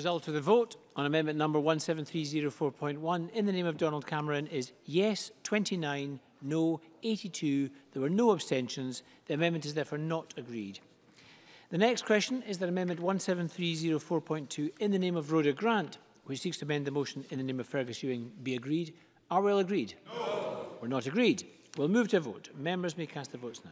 result of the vote on amendment number 17304.1 in the name of Donald Cameron is yes 29, no 82. There were no abstentions. The amendment is therefore not agreed. The next question is that amendment 17304.2 in the name of Rhoda Grant, which seeks to amend the motion in the name of Fergus Ewing, be agreed. Are we all agreed? No. We're not agreed. We'll move to a vote. Members may cast their votes now.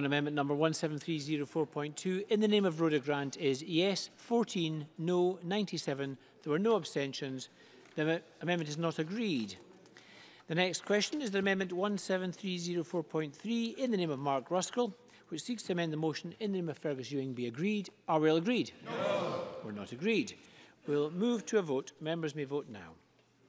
on amendment number 17304.2 in the name of Rhoda Grant is yes 14, no 97. There were no abstentions. The amendment is not agreed. The next question is the amendment 17304.3 in the name of Mark Ruskell, which seeks to amend the motion in the name of Fergus Ewing be agreed. Are we all agreed? No. We're not agreed. We'll move to a vote. Members may vote now.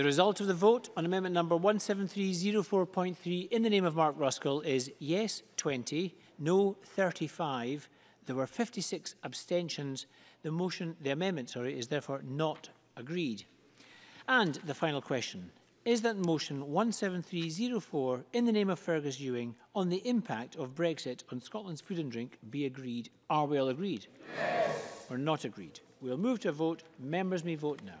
The result of the vote on amendment number 17304.3 in the name of Mark Ruskell is yes 20, no 35. There were 56 abstentions. The motion, the amendment, sorry, is therefore not agreed. And the final question is that motion 17304 in the name of Fergus Ewing on the impact of Brexit on Scotland's food and drink be agreed. Are we all agreed? Yes. Or not agreed? We'll move to a vote. Members may vote now.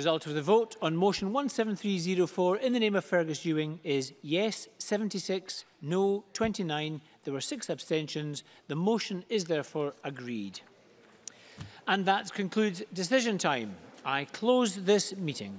result of the vote on motion 17304 in the name of Fergus Ewing is yes 76, no 29. There were six abstentions. The motion is therefore agreed. And that concludes decision time. I close this meeting.